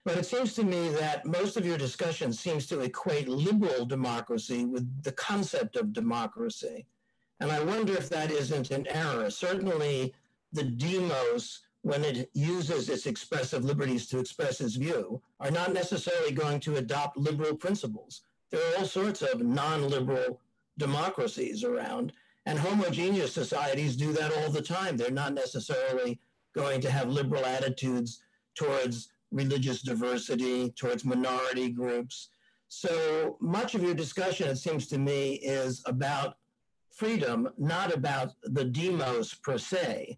But it seems to me that most of your discussion seems to equate liberal democracy with the concept of democracy. And I wonder if that isn't an error. Certainly, the demos, when it uses its expressive liberties to express its view, are not necessarily going to adopt liberal principles. There are all sorts of non liberal democracies around. And homogeneous societies do that all the time. They're not necessarily going to have liberal attitudes towards religious diversity, towards minority groups. So much of your discussion, it seems to me, is about freedom, not about the demos per se.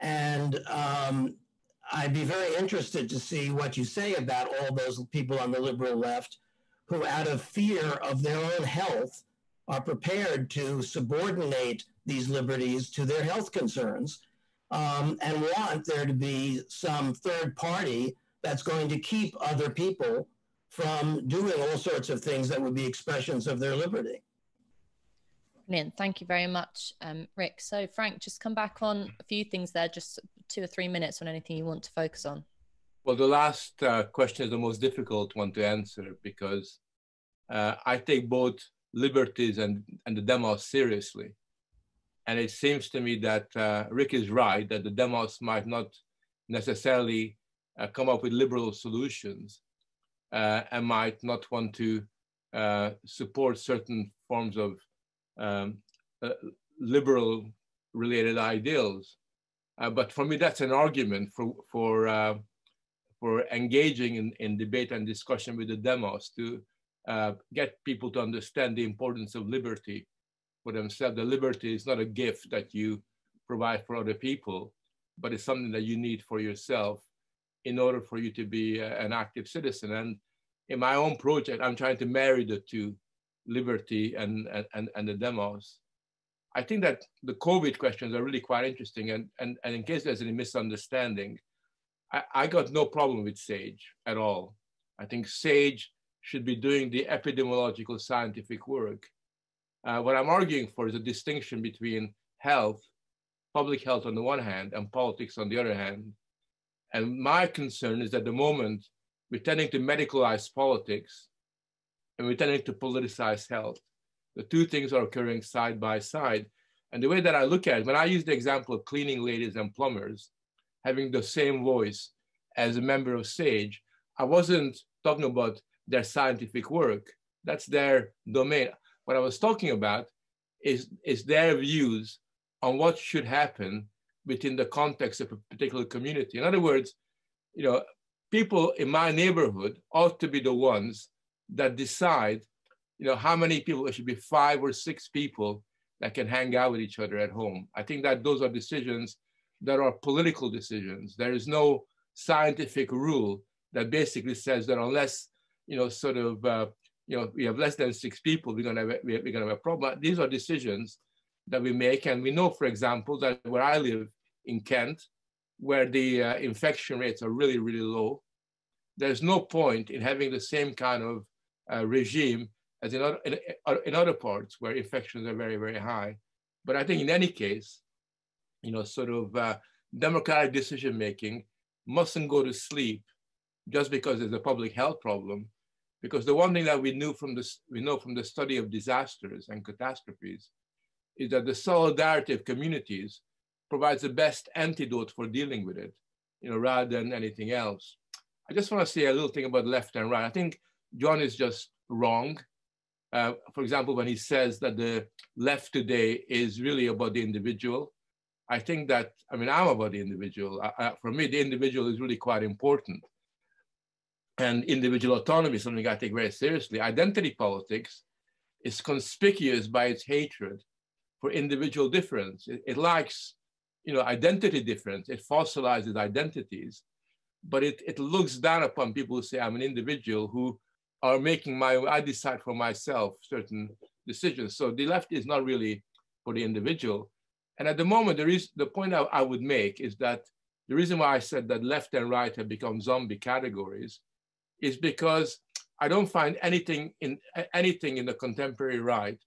And um, I'd be very interested to see what you say about all those people on the liberal left who, out of fear of their own health, are prepared to subordinate these liberties to their health concerns um, and want there to be some third party that's going to keep other people from doing all sorts of things that would be expressions of their liberty. Brilliant. Thank you very much, um, Rick. So, Frank, just come back on a few things there, just two or three minutes on anything you want to focus on. Well, the last uh, question is the most difficult one to answer because uh, I take both liberties and, and the demos seriously. And it seems to me that uh, Rick is right, that the demos might not necessarily uh, come up with liberal solutions uh, and might not want to uh, support certain forms of um, liberal related ideals. But for me, that's an argument for, for, for engaging in, in debate and discussion with the demos to uh, get people to understand the importance of liberty for themselves. The liberty is not a gift that you provide for other people, but it's something that you need for yourself in order for you to be uh, an active citizen. And in my own project, I'm trying to marry the two, liberty and, and, and the demos. I think that the COVID questions are really quite interesting. And, and, and in case there's any misunderstanding, I, I got no problem with SAGE at all. I think SAGE should be doing the epidemiological scientific work. Uh, what I'm arguing for is a distinction between health, public health on the one hand, and politics on the other hand. And my concern is that the moment we're tending to medicalize politics and we're tending to politicize health. The two things are occurring side by side. And the way that I look at it, when I use the example of cleaning ladies and plumbers having the same voice as a member of SAGE, I wasn't talking about their scientific work. That's their domain. What I was talking about is, is their views on what should happen within the context of a particular community. In other words, you know, people in my neighborhood ought to be the ones that decide, you know, how many people, it should be five or six people that can hang out with each other at home. I think that those are decisions that are political decisions. There is no scientific rule that basically says that unless, you know, sort of, uh, you know, we have less than six people, we're gonna have, we're gonna have a problem. These are decisions that we make. And we know, for example, that where I live in Kent, where the uh, infection rates are really, really low, there's no point in having the same kind of uh, regime as in other, in, in, other parts where infections are very, very high. But I think in any case, you know, sort of uh, democratic decision making mustn't go to sleep just because there's a public health problem. Because the one thing that we knew from this, we know from the study of disasters and catastrophes is that the solidarity of communities provides the best antidote for dealing with it, you know, rather than anything else. I just want to say a little thing about left and right. I think John is just wrong. Uh, for example, when he says that the left today is really about the individual, I think that, I mean, I'm about the individual. I, I, for me, the individual is really quite important. And individual autonomy is something I take very seriously. Identity politics is conspicuous by its hatred for individual difference. It, it likes, you know, identity difference. It fossilizes identities but it, it looks down upon people who say I'm an individual who are making my, I decide for myself certain decisions. So the left is not really for the individual. And at the moment, there is the point I, I would make is that the reason why I said that left and right have become zombie categories is because I don't find anything in anything in the contemporary right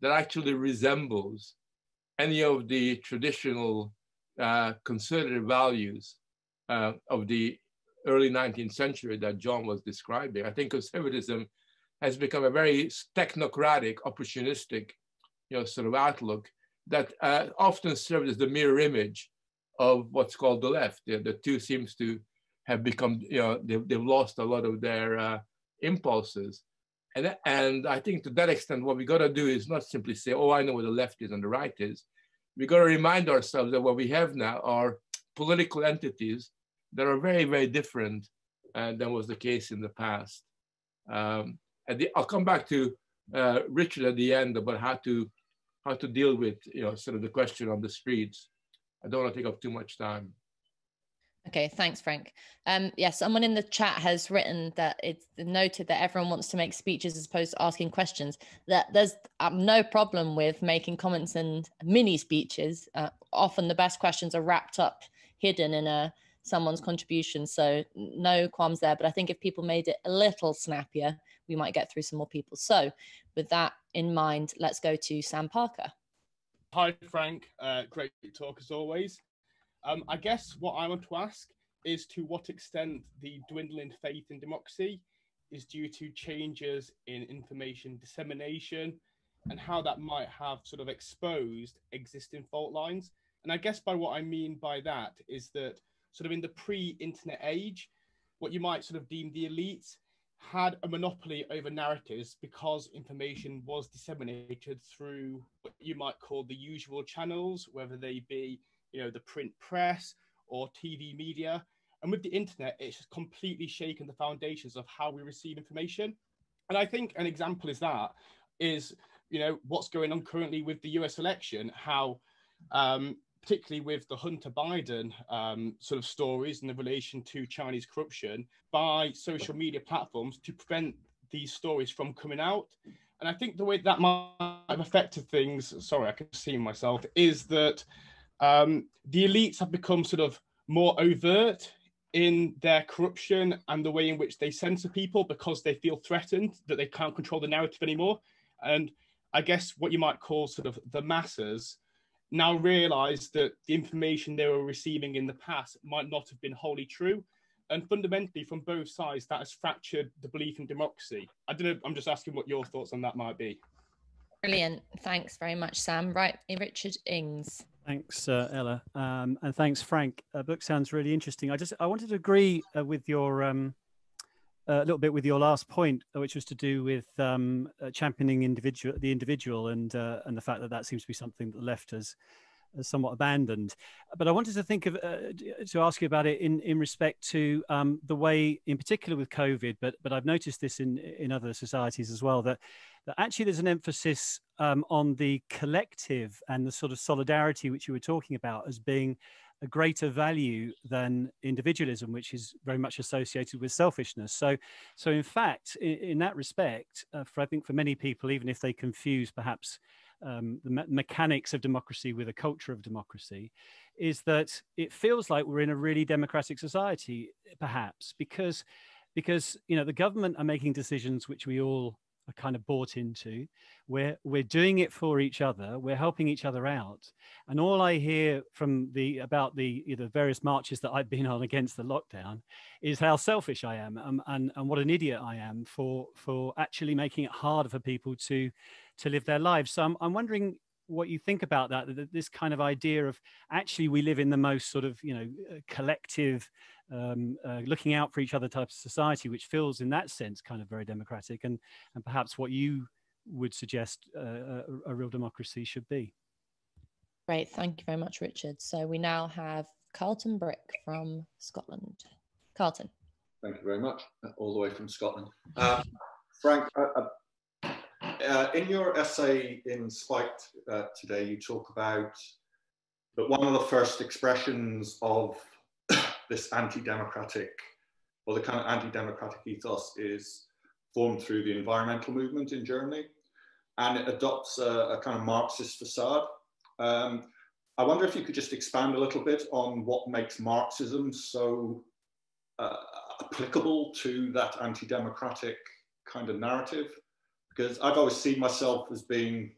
that actually resembles any of the traditional uh, conservative values uh, of the early 19th century that John was describing. I think conservatism has become a very technocratic, opportunistic, you know, sort of outlook that uh, often serves as the mirror image of what's called the left. The, the two seems to have become, you know, they've, they've lost a lot of their uh, impulses. And, and I think to that extent, what we got to do is not simply say, oh, I know where the left is and the right is. We got to remind ourselves that what we have now are political entities that are very, very different uh, than was the case in the past. Um, the, I'll come back to uh, Richard at the end about how to how to deal with you know sort of the question on the streets. I don't want to take up too much time. Okay, thanks, Frank. Um, yeah, someone in the chat has written that it's noted that everyone wants to make speeches as opposed to asking questions. That there's um, no problem with making comments and mini speeches. Uh, often the best questions are wrapped up, hidden in a someone's contribution. So no qualms there. But I think if people made it a little snappier, we might get through some more people. So with that in mind, let's go to Sam Parker. Hi, Frank. Uh, great talk as always. Um, I guess what I want to ask is to what extent the dwindling faith in democracy is due to changes in information dissemination and how that might have sort of exposed existing fault lines. And I guess by what I mean by that is that sort of in the pre-internet age, what you might sort of deem the elites had a monopoly over narratives because information was disseminated through what you might call the usual channels, whether they be, you know, the print press or TV media. And with the internet, it's just completely shaken the foundations of how we receive information. And I think an example is that is, you know, what's going on currently with the US election, how um, particularly with the Hunter Biden um, sort of stories in the relation to Chinese corruption by social media platforms to prevent these stories from coming out. And I think the way that might have affected things, sorry, I can see myself, is that um, the elites have become sort of more overt in their corruption and the way in which they censor people because they feel threatened that they can't control the narrative anymore. And I guess what you might call sort of the masses now realize that the information they were receiving in the past might not have been wholly true. And fundamentally, from both sides, that has fractured the belief in democracy. I don't know, I'm just asking what your thoughts on that might be. Brilliant. Thanks very much, Sam. Right, Richard Ings. Thanks, uh, Ella, um, and thanks, Frank. A book sounds really interesting. I just I wanted to agree uh, with your um, a little bit with your last point, uh, which was to do with um, uh, championing individual the individual and uh, and the fact that that seems to be something that the left has, has somewhat abandoned. But I wanted to think of to ask you about it in in respect to um, the way, in particular with COVID, but but I've noticed this in in other societies as well that that actually there's an emphasis um, on the collective and the sort of solidarity which you were talking about as being a greater value than individualism, which is very much associated with selfishness. So, so in fact, in, in that respect, uh, for I think for many people, even if they confuse perhaps um, the me- mechanics of democracy with a culture of democracy, is that it feels like we're in a really democratic society, perhaps because because you know the government are making decisions which we all are kind of bought into. We're we're doing it for each other. We're helping each other out. And all I hear from the about the know, various marches that I've been on *laughs* against the lockdown is how selfish I am um, and and what an idiot I am for for actually making it harder for people to to live their lives. So I'm I'm wondering what you think about that, that this kind of idea of actually we live in the most sort of you know uh, collective um, uh, looking out for each other type of society which feels in that sense kind of very democratic and and perhaps what you would suggest uh, a, a real democracy should be. Great thank you very much richard. So we now have carlton brick from scotland. Carlton. Thank you very much all the way from scotland. Uh, frank uh, uh, uh, in your essay in Spiked uh, today, you talk about that one of the first expressions of *coughs* this anti-democratic or the kind of anti-democratic ethos is formed through the environmental movement in Germany, and it adopts a, a kind of Marxist facade. Um, I wonder if you could just expand a little bit on what makes Marxism so uh, applicable to that anti-democratic kind of narrative because I've always seen myself as being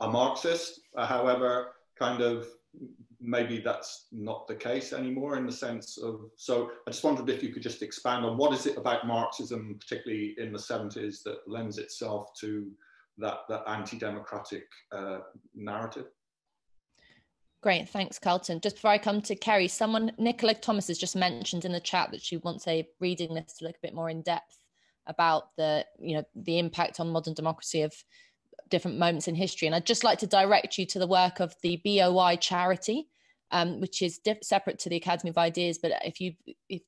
a Marxist. Uh, however, kind of maybe that's not the case anymore in the sense of so i just wondered if you could just expand on what is it about marxism particularly in the 70s that lends itself to that that anti-democratic uh, narrative Great, thanks, Carlton. Just before I come to Kerry, someone, Nicola Thomas, has just mentioned in the chat that she wants a reading list to look a bit more in depth about the you know the impact on modern democracy of different moments in history. And I'd just like to direct you to the work of the BOI charity, um, which is diff- separate to the Academy of Ideas. But if you if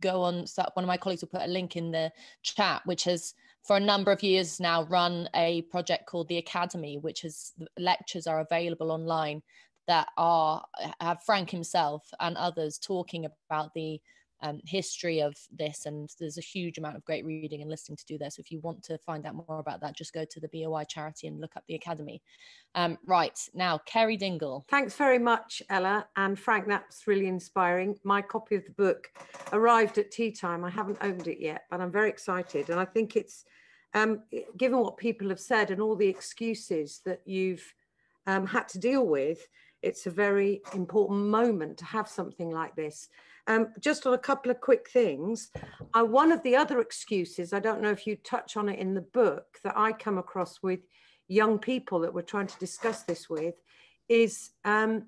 go on, one of my colleagues will put a link in the chat, which has for a number of years now run a project called the Academy, which has lectures are available online that are have Frank himself and others talking about the um, history of this. And there's a huge amount of great reading and listening to do there. So if you want to find out more about that, just go to the BOI charity and look up the Academy. Um, right, now, Kerry Dingle. Thanks very much, Ella. And Frank, that's really inspiring. My copy of the book arrived at tea time. I haven't opened it yet, but I'm very excited. And I think it's, um, given what people have said and all the excuses that you've um, had to deal with, it's a very important moment to have something like this Um, just on a couple of quick things. Uh, one of the other excuses, I don't know if you touch on it in the book, that I come across with young people that we're trying to discuss this with, is um,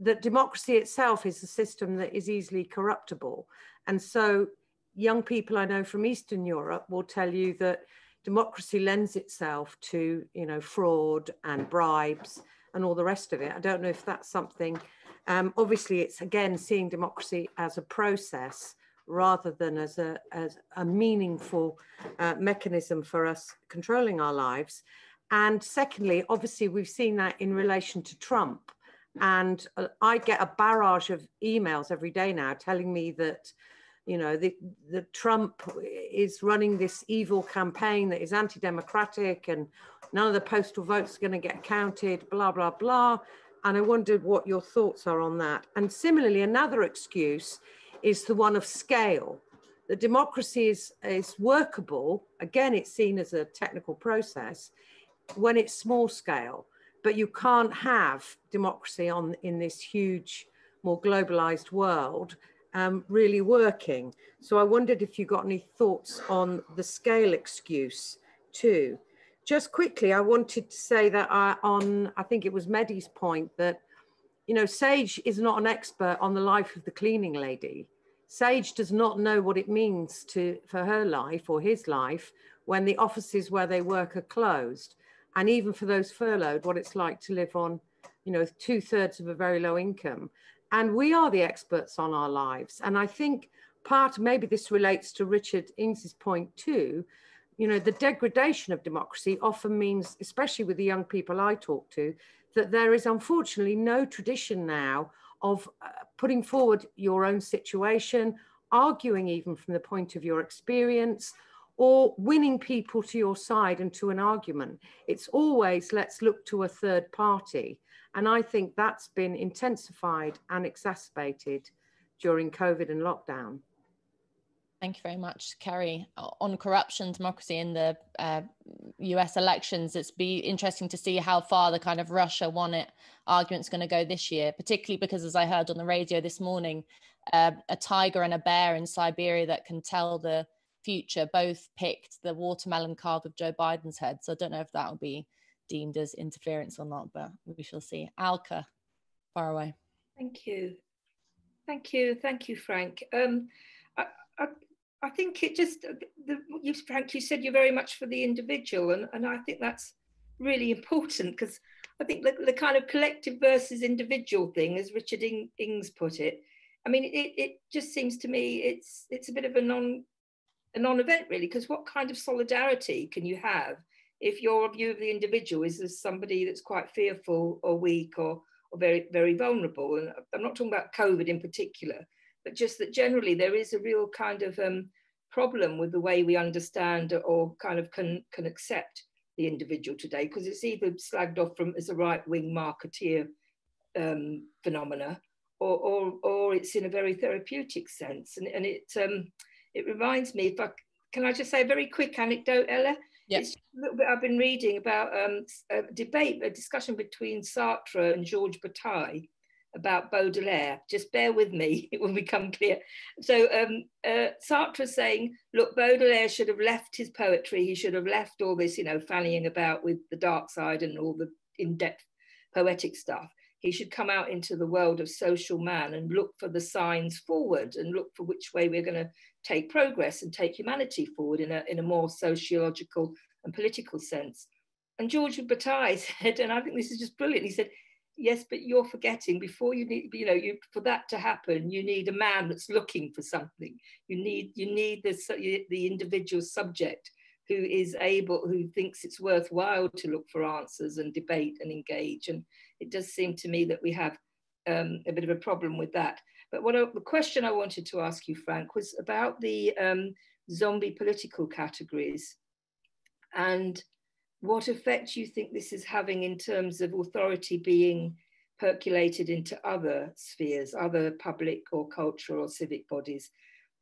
that democracy itself is a system that is easily corruptible. And so young people I know from Eastern Europe will tell you that democracy lends itself to, you know, fraud and bribes and all the rest of it. I don't know if that's something, um, obviously it's again seeing democracy as a process rather than as a, as a meaningful uh, mechanism for us controlling our lives. And secondly, obviously we've seen that in relation to Trump. And uh, I get a barrage of emails every day now telling me that you know, the, the Trump is running this evil campaign that is anti-democratic and none of the postal votes are going to get counted, blah, blah, blah. And I wondered what your thoughts are on that. And similarly, another excuse is the one of scale. The democracy is, is workable. Again, it's seen as a technical process when it's small scale, but you can't have democracy on in this huge, more globalized world um, really working. So I wondered if you got any thoughts on the scale excuse too. Just quickly, I wanted to say that I, on, I think it was Mehdi's point that, you know, Sage is not an expert on the life of the cleaning lady. Sage does not know what it means to for her life or his life when the offices where they work are closed. And even for those furloughed, what it's like to live on, you know, two thirds of a very low income and we are the experts on our lives. And I think part, maybe this relates to Richard Ings's point too, you know, the degradation of democracy often means, especially with the young people I talk to, that there is unfortunately no tradition now of uh, putting forward your own situation, arguing even from the point of your experience, or winning people to your side and to an argument. It's always let's look to a third party. And I think that's been intensified and exacerbated during COVID and lockdown. Thank you very much, Kerry. On corruption, democracy in the uh, US elections, it's be interesting to see how far the kind of Russia won it argument's going to go this year, particularly because, as I heard on the radio this morning, uh, a tiger and a bear in Siberia that can tell the future both picked the watermelon card with Joe Biden's head. So I don't know if that will be deemed as interference or not, but we shall see. Alka, far away. Thank you. Thank you. Thank you, Frank. Um, I, I, I think it just, uh, the, you, Frank, you said you're very much for the individual, and, and I think that's really important because I think the, the kind of collective versus individual thing, as Richard Ings put it, I mean, it, it just seems to me it's it's a bit of a non a non-event really, because what kind of solidarity can you have if your view of the individual is as somebody that's quite fearful or weak or, or very, very vulnerable. And I'm not talking about COVID in particular, but just that generally there is a real kind of um, problem with the way we understand or kind of can, can accept the individual today, because it's either slagged off from as a right-wing marketeer um, phenomena, or, or, or it's in a very therapeutic sense. And, and it, um, it reminds me, if I can I just say a very quick anecdote, Ella? Yes. a little bit I've been reading about um, a debate, a discussion between Sartre and Georges Bataille about Baudelaire. Just bear with me, it will become clear. So um, uh, Sartre saying, look, Baudelaire should have left his poetry. He should have left all this, you know, fannying about with the dark side and all the in-depth poetic stuff. He should come out into the world of social man and look for the signs forward and look for which way we're going to take progress and take humanity forward in a, in a more sociological and political sense. And George Bataille *laughs* said, and I think this is just brilliant, he said, yes, but you're forgetting before you need, you know, you, for that to happen, you need a man that's looking for something. You need, you need the, the individual subject who is able, who thinks it's worthwhile to look for answers and debate and engage. And it does seem to me that we have um, a bit of a problem with that. But what I, the question I wanted to ask you, Frank, was about the um, zombie political categories and what effect do you think this is having in terms of authority being percolated into other spheres, other public or cultural or civic bodies.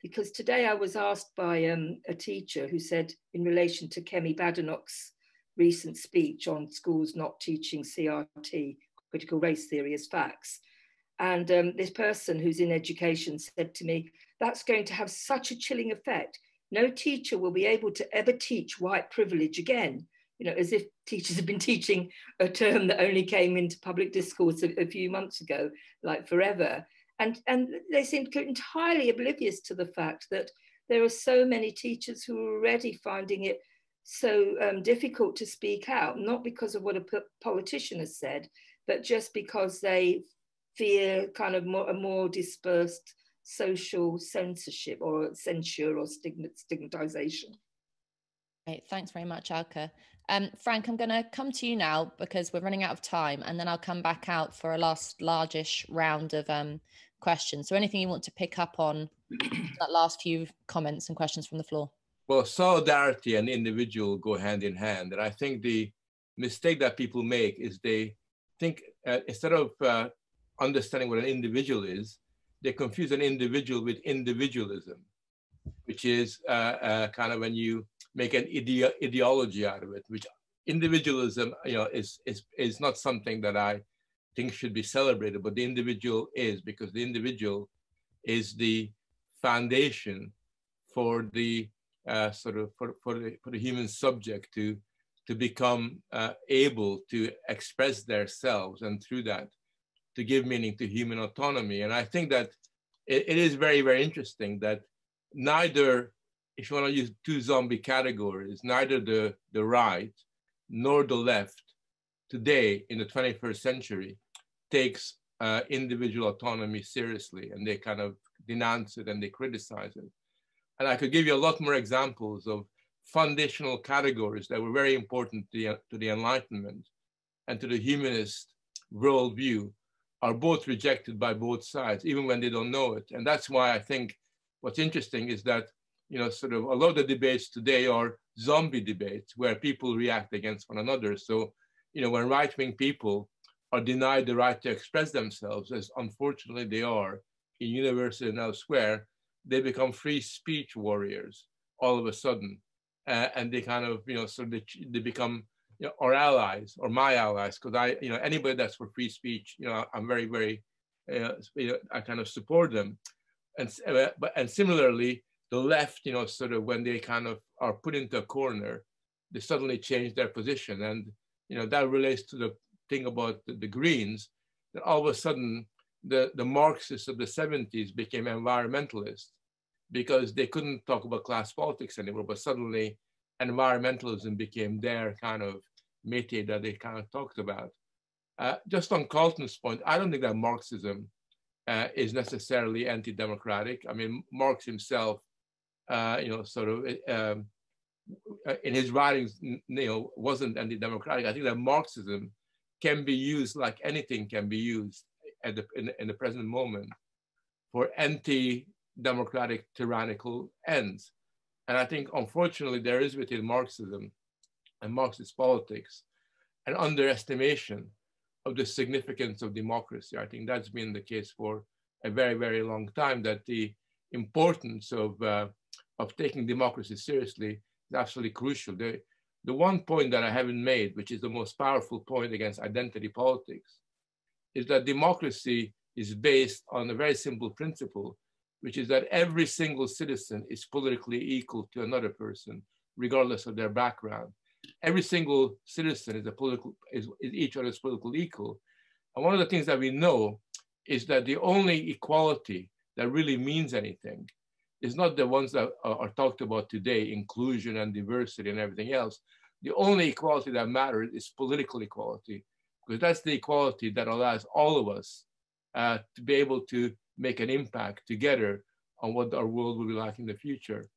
Because today I was asked by um, a teacher who said, in relation to Kemi Badenoch's recent speech on schools not teaching CRT, critical race theory, as facts, And um, this person who's in education said to me, that's going to have such a chilling effect. No teacher will be able to ever teach white privilege again. You know, as if teachers have been teaching a term that only came into public discourse a, a few months ago, like forever. And, and they seem entirely oblivious to the fact that there are so many teachers who are already finding it so um, difficult to speak out, not because of what a politician has said, but just because they fear kind of more, a more dispersed social censorship or censure or stigmatization. Great, thanks very much, Alka. Um, Frank, I'm going to come to you now because we're running out of time, and then I'll come back out for a last largish round of um, questions. So, anything you want to pick up on *clears throat* that last few comments and questions from the floor? Well, solidarity and individual go hand in hand, and I think the mistake that people make is they think uh, instead of uh, understanding what an individual is, they confuse an individual with individualism, which is uh, uh, kind of when you make an ide- ideology out of it, which individualism, you know, is, is, is not something that I think should be celebrated, but the individual is because the individual is the foundation for the uh, sort of for, for, the, for the human subject to to become uh, able to express themselves and through that to give meaning to human autonomy. And I think that it, it is very, very interesting that neither, if you want to use two zombie categories, neither the, the right nor the left today in the 21st century takes uh, individual autonomy seriously and they kind of denounce it and they criticize it. And I could give you a lot more examples of foundational categories that were very important to the, to the Enlightenment and to the humanist worldview are both rejected by both sides, even when they don't know it. And that's why I think what's interesting is that, you know, sort of a lot of the debates today are zombie debates where people react against one another. So, you know, when right-wing people are denied the right to express themselves, as unfortunately they are in university and elsewhere, they become free speech warriors all of a sudden. Uh, and they kind of, you know, so they, they become you know, our allies or my allies, because I, you know, anybody that's for free speech, you know, I'm very, very, uh, you know, I kind of support them. And, uh, but, and similarly, the left, you know, sort of when they kind of are put into a corner, they suddenly change their position. And, you know, that relates to the thing about the, the Greens, that all of a sudden the, the Marxists of the 70s became environmentalists because they couldn't talk about class politics anymore, but suddenly environmentalism became their kind of métier that they kind of talked about. Uh, just on Carlton's point, I don't think that Marxism uh, is necessarily anti-democratic. I mean, Marx himself, uh, you know, sort of um, uh, in his writings, you know, wasn't anti-democratic. I think that Marxism can be used like anything can be used at the, in, in the present moment for anti-democratic tyrannical ends. And I think, unfortunately, there is within Marxism and Marxist politics an underestimation of the significance of democracy. I think that's been the case for a very, very long time, that the importance of, uh, of taking democracy seriously is absolutely crucial. The, the one point that I haven't made, which is the most powerful point against identity politics, is that democracy is based on a very simple principle, which is that every single citizen is politically equal to another person, regardless of their background. Every single citizen is a political is, is each other's political equal. And one of the things that we know is that the only equality that really means anything is not the ones that are, are talked about today, inclusion and diversity and everything else. The only equality that matters is political equality, because that's the equality that allows all of us uh, to be able to make an impact together on what our world will be like in the future.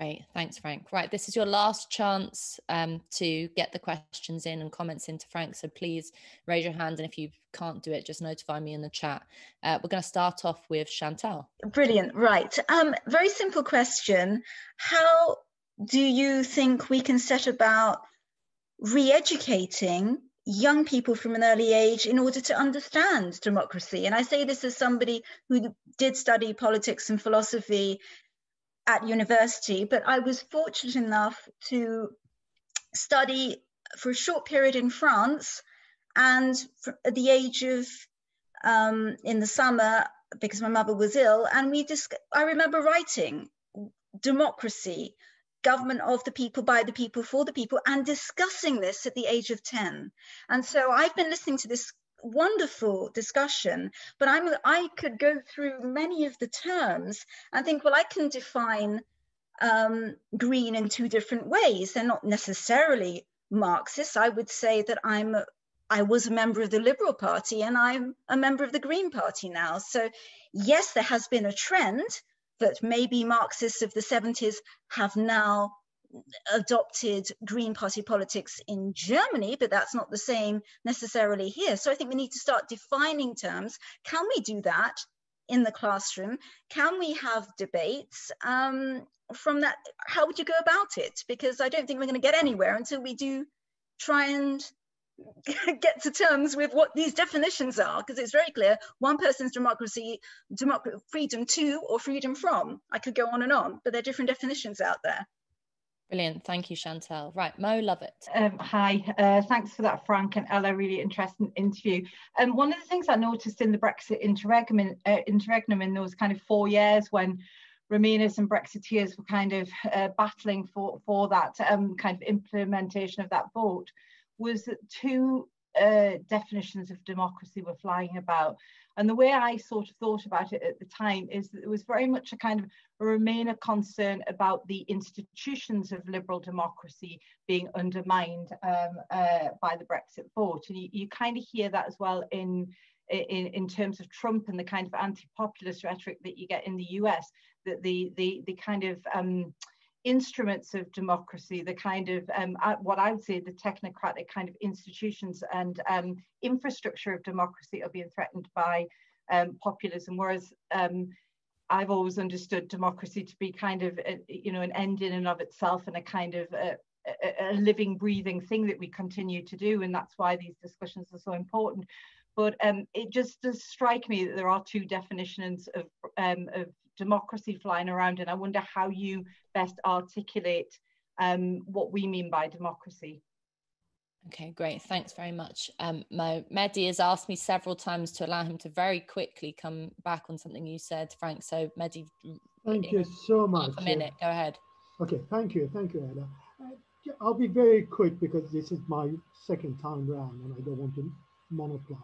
Great, thanks, Frank. Right, this is your last chance um, to get the questions in and comments into Frank. So please raise your hand, and if you can't do it, just notify me in the chat. Uh, we're going to start off with Chantal. Brilliant. Right. Um, very simple question. How do you think we can set about re-educating young people from an early age in order to understand democracy. And I say this as somebody who did study politics and philosophy at university, but I was fortunate enough to study for a short period in France. And at the age of um, in the summer because my mother was ill, and we just I remember writing democracy, government of the people, by the people, for the people, and discussing this at the age of 10. And so I've been listening to this wonderful discussion, but I'm I could go through many of the terms and think, well, I can define um, green in two different ways. They're not necessarily Marxist. I would say that I'm I was a member of the Liberal Party and I'm a member of the Green Party now. So yes, there has been a trend that maybe Marxists of the 70s have now adopted Green Party politics in Germany, but that's not the same necessarily here. So I think we need to start defining terms. Can we do that in the classroom? Can we have debates? Um, from that, how would you go about it? Because I don't think we're going to get anywhere until we do try and *laughs* get to terms with what these definitions are because it's very clear one person's democracy democ- freedom to or freedom from i could go on and on but there are different definitions out there Brilliant. Thank you, Chantal. Right, Mo Lovett. Um, hi, uh, thanks for that, Frank and Ella. Really interesting interview. And um, one of the things I noticed in the Brexit interregnum, uh, interregnum in those kind of four years when Remainers and Brexiteers were kind of uh, battling for, for that um, kind of implementation of that vote was that two uh, definitions of democracy were flying about. And the way I sort of thought about it at the time is that it was very much a kind of a Remainer concern about the institutions of liberal democracy being undermined um, uh, by the Brexit vote. And you, you kind of hear that as well in, in, in terms of Trump and the kind of anti-populist rhetoric that you get in the US, that the, the, the kind of um, instruments of democracy, the kind of um, uh, what I would say the technocratic kind of institutions and um, infrastructure of democracy are being threatened by um, populism. Whereas um, I've always understood democracy to be kind of a, you know an end in and of itself and a kind of a, a, a living, breathing thing that we continue to do, and that's why these discussions are so important. But um, it just does strike me that there are two definitions of, um, of democracy flying around, and I wonder how you best articulate um, what we mean by democracy. Okay, great. Thanks very much. Um, Mo, Mehdi has asked me several times to allow him to very quickly come back on something you said, Frank. So, Mehdi, thank you so much. a minute, go ahead. Okay, thank you. Thank you, Ella. Uh, I'll be very quick because this is my second time round and I don't want to monopolize.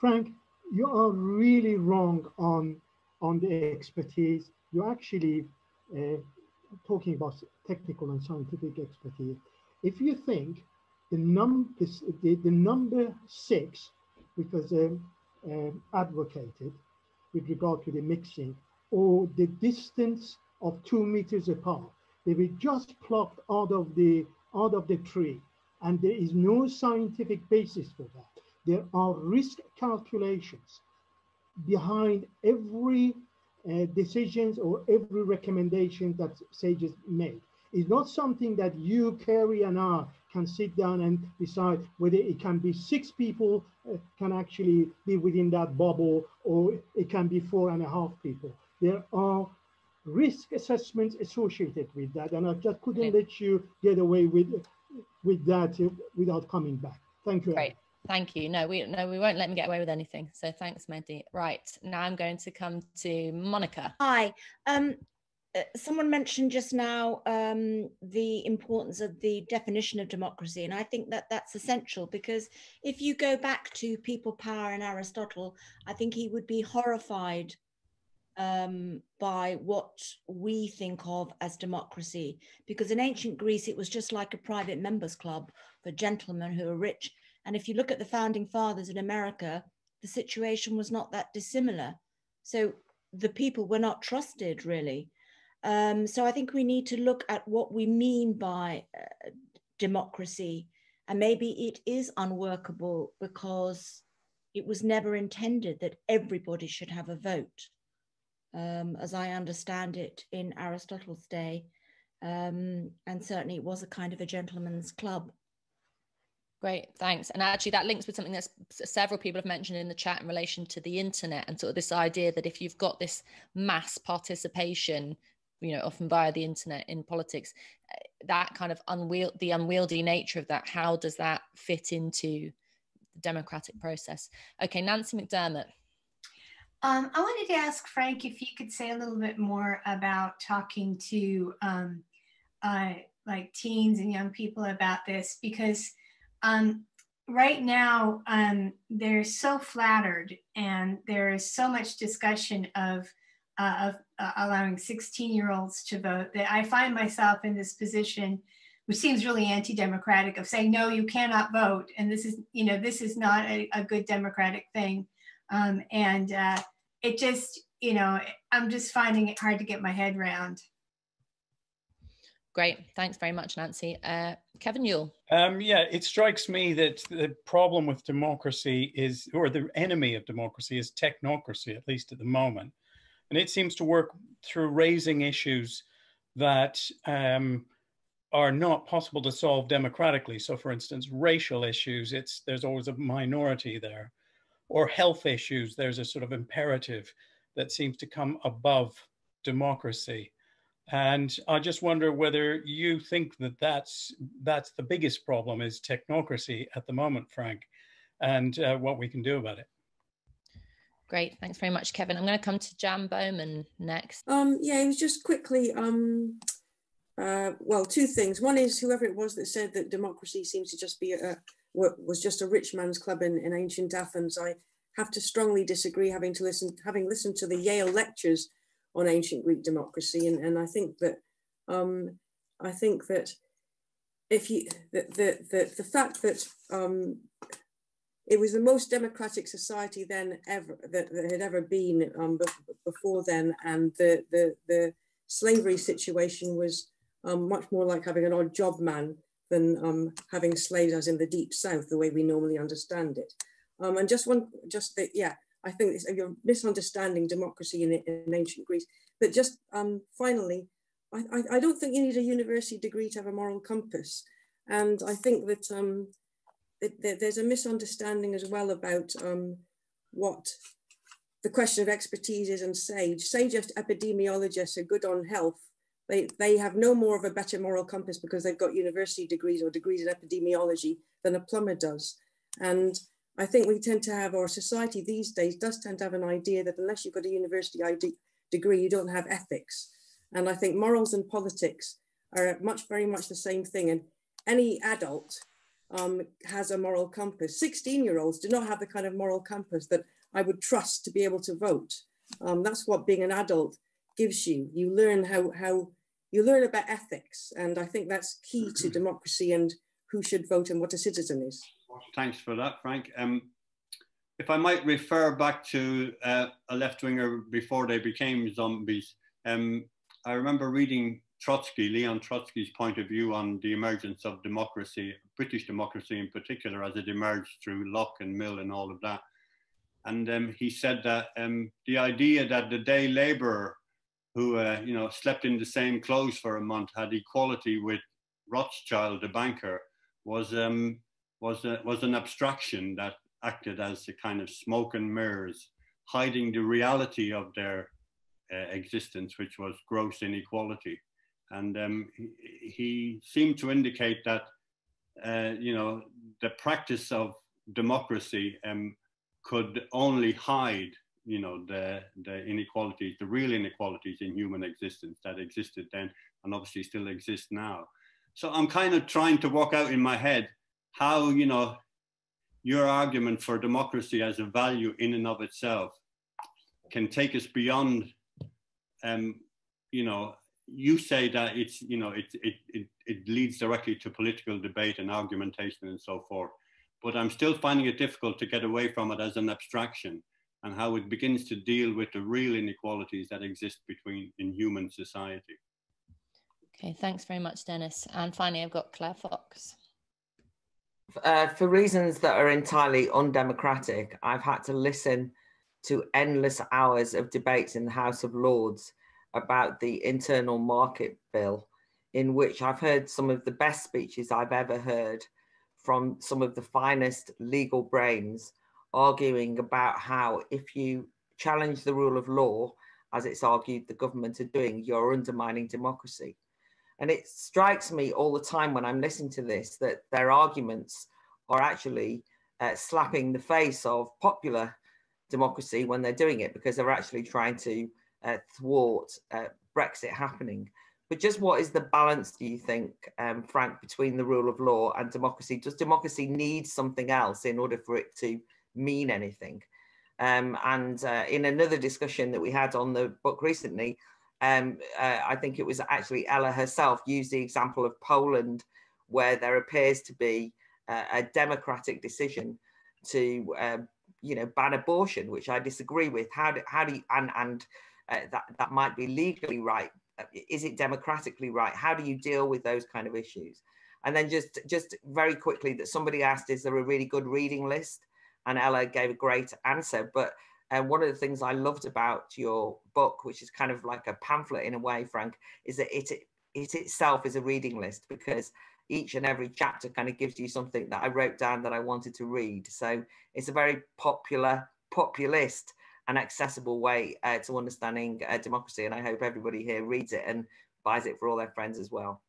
Frank, you are really wrong on on the expertise. You're actually uh, talking about technical and scientific expertise. If you think the, num the, the number six, which was um, um, advocated with regard to the mixing, or the distance of two meters apart, they were just plucked out of the out of the tree, and there is no scientific basis for that. There are risk calculations behind every uh, decisions or every recommendation that SAGES make. It's not something that you, Kerry, and I can sit down and decide whether it can be six people uh, can actually be within that bubble or it can be four and a half people. There are risk assessments associated with that, and I just couldn't okay. let you get away with with that uh, without coming back. Thank you. Great. Thank you. No, we no, we won't let me get away with anything. So thanks, Mehdi. Right now, I'm going to come to Monica. Hi. Um, uh, someone mentioned just now um, the importance of the definition of democracy, and I think that that's essential because if you go back to people power and Aristotle, I think he would be horrified um, by what we think of as democracy. Because in ancient Greece, it was just like a private members club for gentlemen who are rich and if you look at the founding fathers in America, the situation was not that dissimilar. So the people were not trusted really. Um, so I think we need to look at what we mean by uh, democracy. And maybe it is unworkable because it was never intended that everybody should have a vote. Um, as I understand it in Aristotle's day. Um, and certainly it was a kind of a gentleman's club. Great, thanks. And actually, that links with something that several people have mentioned in the chat in relation to the internet and sort of this idea that if you've got this mass participation, you know, often via the internet in politics, eh, that kind of unwield the unwieldy nature of that, how does that fit into the democratic process. Okay, Nancy McDermott. Um, I wanted to ask Frank if you could say a little bit more about talking to um, uh, like teens and young people about this because um, right now um, they're so flattered and there is so much discussion of, uh, of uh, allowing 16 year olds to vote that I find myself in this position which seems really anti-democratic of saying no you cannot vote and this is you know this is not a, a good democratic thing. Um, and uh, it just you know i'm just finding it hard to get my head around Great. Thanks very much, Nancy. Uh, Kevin Yuill. Um, yeah, it strikes me that the problem with democracy is, or the enemy of democracy is technocracy, at least at the moment. And it seems to work through raising issues that um, are not possible to solve democratically. So, for instance, racial issues, it's there's always a minority there, or health issues. There's a sort of imperative that seems to come above democracy. And I just wonder whether you think that that's that's the biggest problem is technocracy at the moment, Frank, and uh, what we can do about it. Great, thanks very much, Kevin. I'm going to come to Jan Bowman next. Um, yeah, it was just quickly. Um, uh, well, two things. One is whoever it was that said that democracy seems to just be a was just a rich man's club in, in ancient Athens. I have to strongly disagree, having to listen, having listened to the Yale lectures on ancient Greek democracy. And, and I think that um, I think that if you the the the, the fact that um, it was the most democratic society then ever that, that had ever been um, before then, and the the the slavery situation was um, much more like having an odd job man than um, having slaves as in the deep south, the way we normally understand it. Um, and just one, just the, yeah, I think you're misunderstanding democracy in, in ancient Greece. But just um, finally, I, I, I, don't think you need a university degree to have a moral compass. And I think that, um, that there's a misunderstanding as well about um, what the question of expertise is and SAGE. SAGE epidemiologists are good on health. They, they have no more of a better moral compass because they've got university degrees or degrees in epidemiology than a plumber does. And I think we tend to have, our society these days does tend to have an idea that unless you've got a university ID, degree, you don't have ethics. And I think morals and politics are much, very much the same thing. And any adult um, has a moral compass. 16 year olds do not have the kind of moral compass that I would trust to be able to vote. Um, that's what being an adult gives you. You learn how, how you learn about ethics. And I think that's key to *clears throat* democracy and who should vote and what a citizen is. Thanks for that, Frank. Um, if I might refer back to uh, a left winger before they became zombies, um, I remember reading Trotsky, Leon Trotsky's point of view on the emergence of democracy, British democracy in particular, as it emerged through Locke and Mill and all of that. And um, he said that um, the idea that the day laborer who uh, you know slept in the same clothes for a month had equality with Rothschild, the banker, was um, was a, was an abstraction that acted as a kind of smoke and mirrors, hiding the reality of their uh, existence, which was gross inequality. And um, he, he, seemed to indicate that, uh, you know, the practice of democracy um, could only hide, you know, the, the inequalities, the real inequalities in human existence that existed then and obviously still exist now. So I'm kind of trying to work out in my head how, you know, your argument for democracy as a value in and of itself can take us beyond um, you know you say that it's you know it, it it it leads directly to political debate and argumentation and so forth. But i'm still finding it difficult to get away from it as an abstraction and how it begins to deal with the real inequalities that exist between in human society. Okay thanks very much dennis. And finally i've got claire fox uh, for reasons that are entirely undemocratic, I've had to listen to endless hours of debates in the House of Lords about the internal market bill, in which I've heard some of the best speeches I've ever heard from some of the finest legal brains arguing about how if you challenge the rule of law, as it's argued the government are doing, you're undermining democracy. And it strikes me all the time when I'm listening to this that their arguments are actually uh, slapping the face of popular democracy when they're doing it because they're actually trying to uh, thwart uh, Brexit happening. But just what is the balance, do you think, um, Frank, between the rule of law and democracy? Does democracy need something else in order for it to mean anything? Um, and uh, in another discussion that we had on the book recently, um, uh, I think it was actually Ella herself used the example of Poland, where there appears to be uh, a democratic decision to, um, you know, ban abortion, which I disagree with. How do, how do you, and and uh, that that might be legally right. Uh, is it democratically right? How do you deal with those kind of issues? And then just just very quickly, that somebody asked, is there a really good reading list? And Ella gave a great answer, but and one of the things I loved about your book, which is kind of like a pamphlet in a way, Frank, is that it it itself is a reading list because each and every chapter kind of gives you something that I wrote down that I wanted to read. So it's a very popular, populist, and accessible way uh, to understanding uh, democracy. And I hope everybody here reads it and buys it for all their friends as well.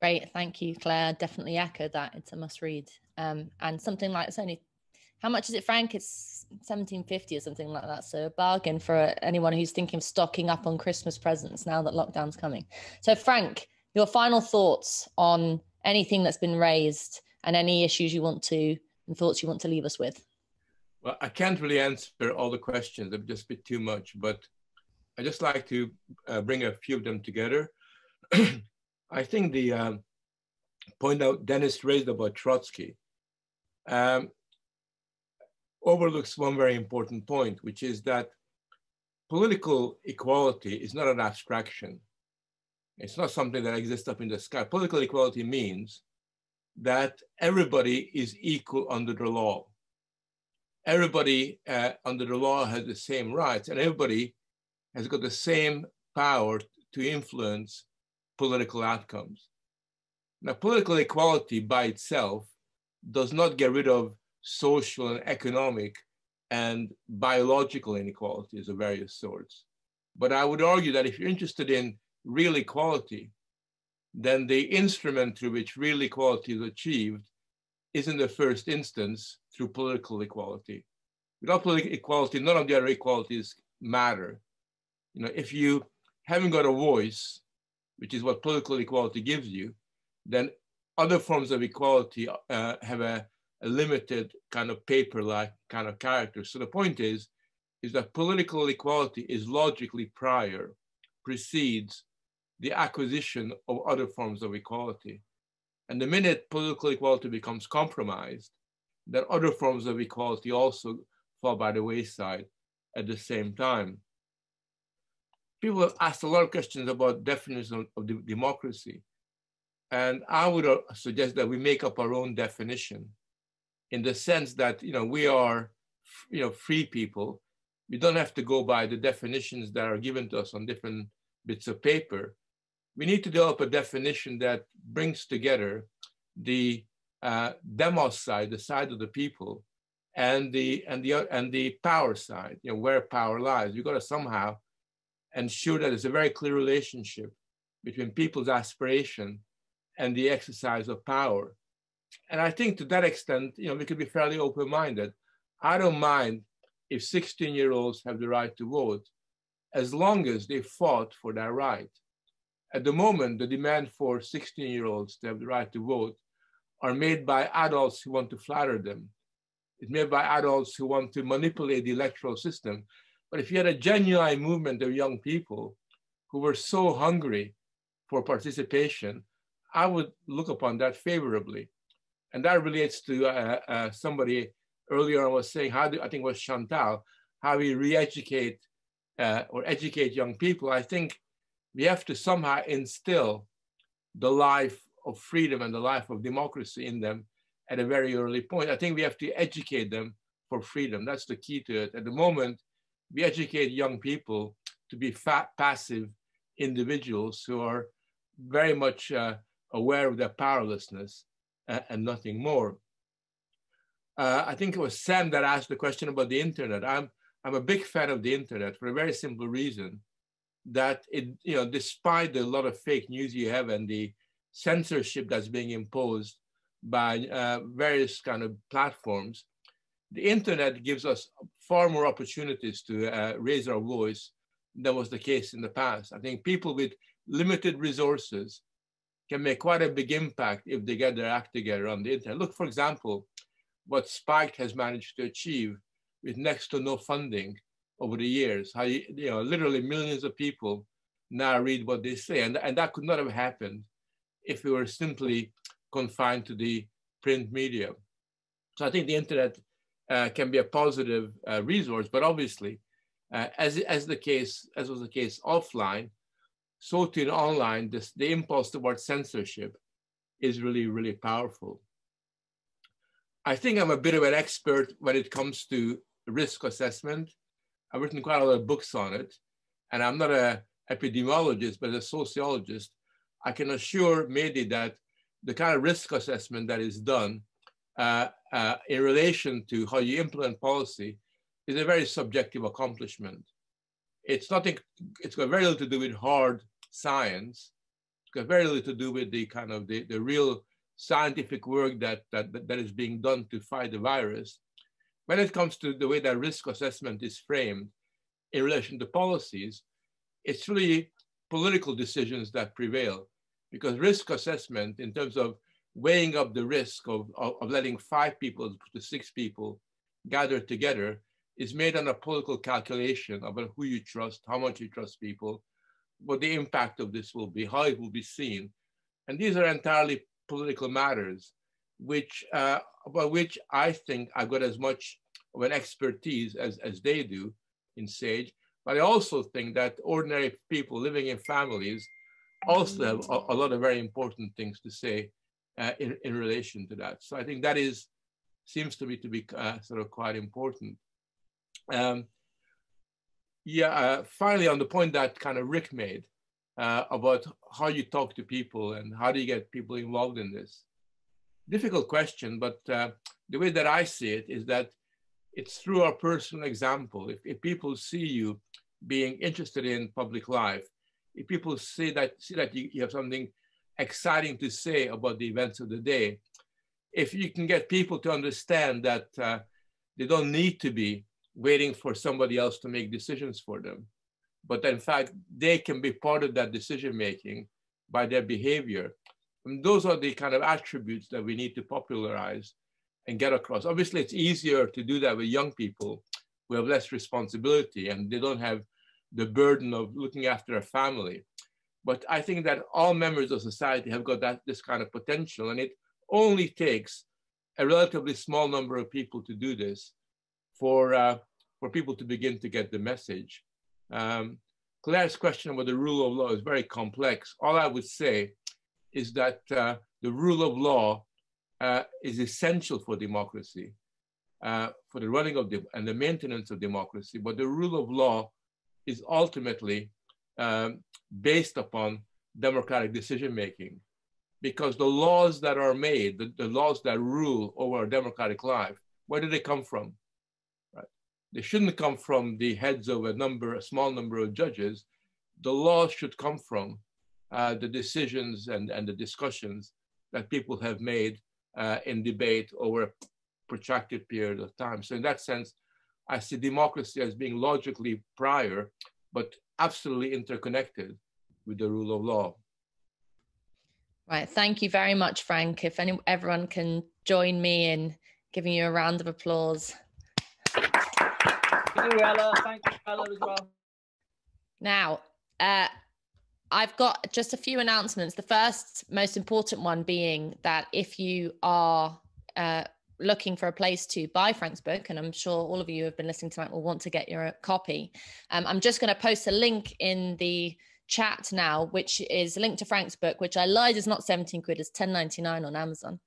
Great, thank you, Claire. Definitely echo that. It's a must read. Um, and something like it's only how much is it, Frank? It's 1750 or something like that. So a bargain for anyone who's thinking of stocking up on Christmas presents now that lockdown's coming. So Frank, your final thoughts on anything that's been raised and any issues you want to and thoughts you want to leave us with. Well, I can't really answer all the questions. It'd just be too much, but I just like to uh, bring a few of them together. *clears throat* I think the um, point out Dennis raised about Trotsky. Um, overlooks one very important point, which is that political equality is not an abstraction. It's not something that exists up in the sky. Political equality means that everybody is equal under the law. Everybody uh, under the law has the same rights, and everybody has got the same power to influence political outcomes. Now, political equality by itself does not get rid of social and economic and biological inequalities of various sorts. But I would argue that if you're interested in real equality, then the instrument through which real equality is achieved is in the first instance through political equality. Without political equality, none of the other equalities matter. You know, if you haven't got a voice, which is what political equality gives you, then other forms of equality uh, have a a limited kind of paper-like kind of character. So the point is, is that political equality is logically prior, precedes the acquisition of other forms of equality. And the minute political equality becomes compromised, then other forms of equality also fall by the wayside at the same time. People have asked a lot of questions about definition of, democracy. And I would uh, suggest that we make up our own definition in the sense that you know we are you know free people. We don't have to go by the definitions that are given to us on different bits of paper. We need to develop a definition that brings together the uh, demos side the side of the people and the and the and the power side you know where power lies. You've got to somehow ensure that there's a very clear relationship between people's aspiration and the exercise of power and I think to that extent, you know, we could be fairly open-minded. I don't mind if 16-year-olds have the right to vote, as long as they fought for that right. At the moment, the demand for 16-year-olds to have the right to vote are made by adults who want to flatter them. It's made by adults who want to manipulate the electoral system. But if you had a genuine movement of young people who were so hungry for participation, I would look upon that favorably. And that relates to uh, uh, somebody earlier on was saying, how do, I think was Chantal, how we re-educate uh, or educate young people. I think we have to somehow instill the life of freedom and the life of democracy in them at a very early point. I think we have to educate them for freedom. That's the key to it. At the moment, we educate young people to be fat, passive individuals who are very much uh, aware of their powerlessness and nothing more. Uh, I think it was Sam that asked the question about the internet. I'm, I'm a big fan of the internet for a very simple reason that it, you know, despite the lot of fake news you have and the censorship that's being imposed by uh, various kind of platforms, the internet gives us far more opportunities to uh, raise our voice than was the case in the past. I think people with limited resources can make quite a big impact if they get their act together on the internet. Look, for example, what Spiked has managed to achieve with next to no funding over the years. How you, you know, literally millions of people now read what they say, and, and that could not have happened if we were simply confined to the print media. So I think the internet uh, can be a positive uh, resource, but obviously, uh, as, as the case, as was the case offline, so to online, this, the impulse towards censorship is really, really powerful. I think I'm a bit of an expert when it comes to risk assessment. I've written quite a lot of books on it, and I'm not a epidemiologist, but a sociologist. I can assure Mehdi that the kind of risk assessment that is done uh, uh, in relation to how you implement policy is a very subjective accomplishment. It's nothing, it's got very little to do with hard science. It's got very little to do with the kind of the, the real scientific work that, that, that is being done to fight the virus. When it comes to the way that risk assessment is framed in relation to policies, it's really political decisions that prevail because risk assessment in terms of weighing up the risk of, of, of, letting five people to six people gather together is made on a political calculation about who you trust, how much you trust people, what the impact of this will be, how it will be seen. And these are entirely political matters, which uh, about which I think I've got as much of an expertise as, as they do in SAGE. But I also think that ordinary people living in families also have a, a lot of very important things to say uh, in, in relation to that. So I think that is seems to me to be uh, sort of quite important. Um, yeah, uh, finally, on the point that kind of Rick made uh, about how you talk to people and how do you get people involved in this. Difficult question, but uh, the way that I see it is that it's through our personal example. If, if people see you being interested in public life, if people see that see that you, you have something exciting to say about the events of the day, if you can get people to understand that uh, they don't need to be waiting for somebody else to make decisions for them, but in fact, they can be part of that decision making by their behavior. And those are the kind of attributes that we need to popularize and get across. Obviously, it's easier to do that with young people who have less responsibility and they don't have the burden of looking after a family. But I think that all members of society have got that this kind of potential, and it only takes a relatively small number of people to do this for uh, for people to begin to get the message. Um, Claire's question about the rule of law is very complex. All I would say is that uh, the rule of law uh, is essential for democracy, uh, for the running of the and the maintenance of democracy. But the rule of law is ultimately um, based upon democratic decision making because the laws that are made, the, the laws that rule over our democratic life, where do they come from? They shouldn't come from the heads of a number, a small number of judges. The laws should come from uh, the decisions and, and the discussions that people have made uh, in debate over a protracted period of time. So in that sense, I see democracy as being logically prior, but absolutely interconnected with the rule of law. Right. Thank you very much, Frank. If any, everyone can join me in giving you a round of applause. You, Ella. Thank you, Ella, as well. Now, uh, I've got just a few announcements. The first, most important one being that if you are uh, looking for a place to buy Frank's book, and I'm sure all of you who have been listening tonight will want to get your copy, um, I'm just going to post a link in the chat now, which is linked to Frank's book, which I lied is not 17 quid, it's 10.99 on Amazon.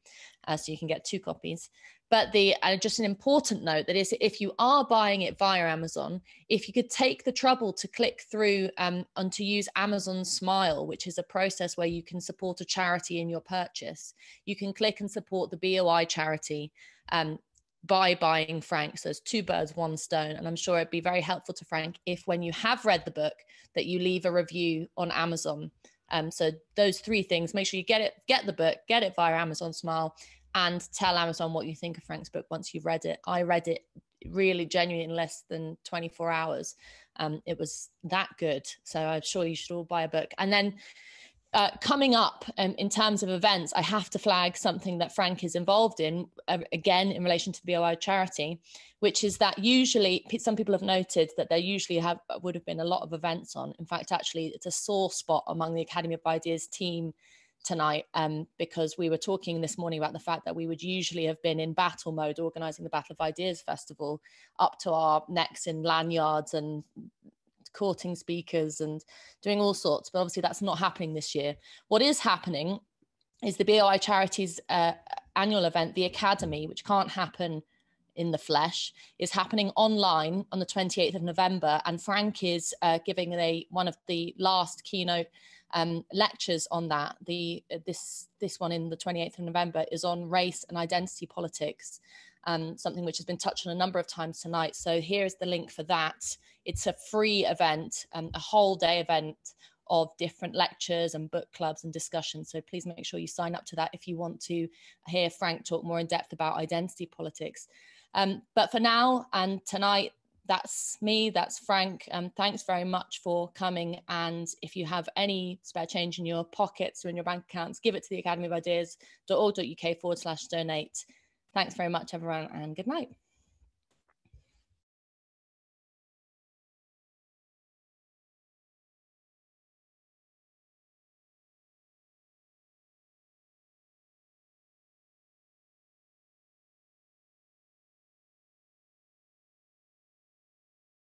Uh, so you can get two copies. But the uh, just an important note that is if you are buying it via Amazon, if you could take the trouble to click through um, and to use Amazon Smile, which is a process where you can support a charity in your purchase, you can click and support the BOI charity. Um, by buying Frank. So it's two birds, one stone. And I'm sure it'd be very helpful to Frank if, when you have read the book, that you leave a review on Amazon. Um, so those three things: make sure you get it, get the book, get it via Amazon Smile, and tell Amazon what you think of Frank's book once you've read it. I read it really genuinely in less than 24 hours. Um, it was that good. So I'm sure you should all buy a book. And then uh, coming up um, in terms of events, I have to flag something that Frank is involved in, uh, again, in relation to BOI charity, which is that usually some people have noted that there usually have would have been a lot of events on. In fact, actually, it's a sore spot among the Academy of Ideas team tonight um, because we were talking this morning about the fact that we would usually have been in battle mode organizing the Battle of Ideas Festival up to our necks in lanyards and courting speakers and doing all sorts. But obviously, that's not happening this year. What is happening is the BOI Charities uh, annual event, the Academy, which can't happen in the flesh, is happening online on the 28th of November. And Frank is uh, giving a one of the last keynote um, lectures on that. The this this one in the 28th of November is on race and identity politics um, something which has been touched on a number of times tonight. So here's the link for that. It's a free event, um, a whole day event of different lectures and book clubs and discussions. So please make sure you sign up to that if you want to hear Frank talk more in depth about identity politics. Um, but for now and tonight, that's me, that's Frank. Um, thanks very much for coming. And if you have any spare change in your pockets or in your bank accounts, give it to the Academy of Ideas.org.uk forward slash donate. Thanks very much, everyone, and good night.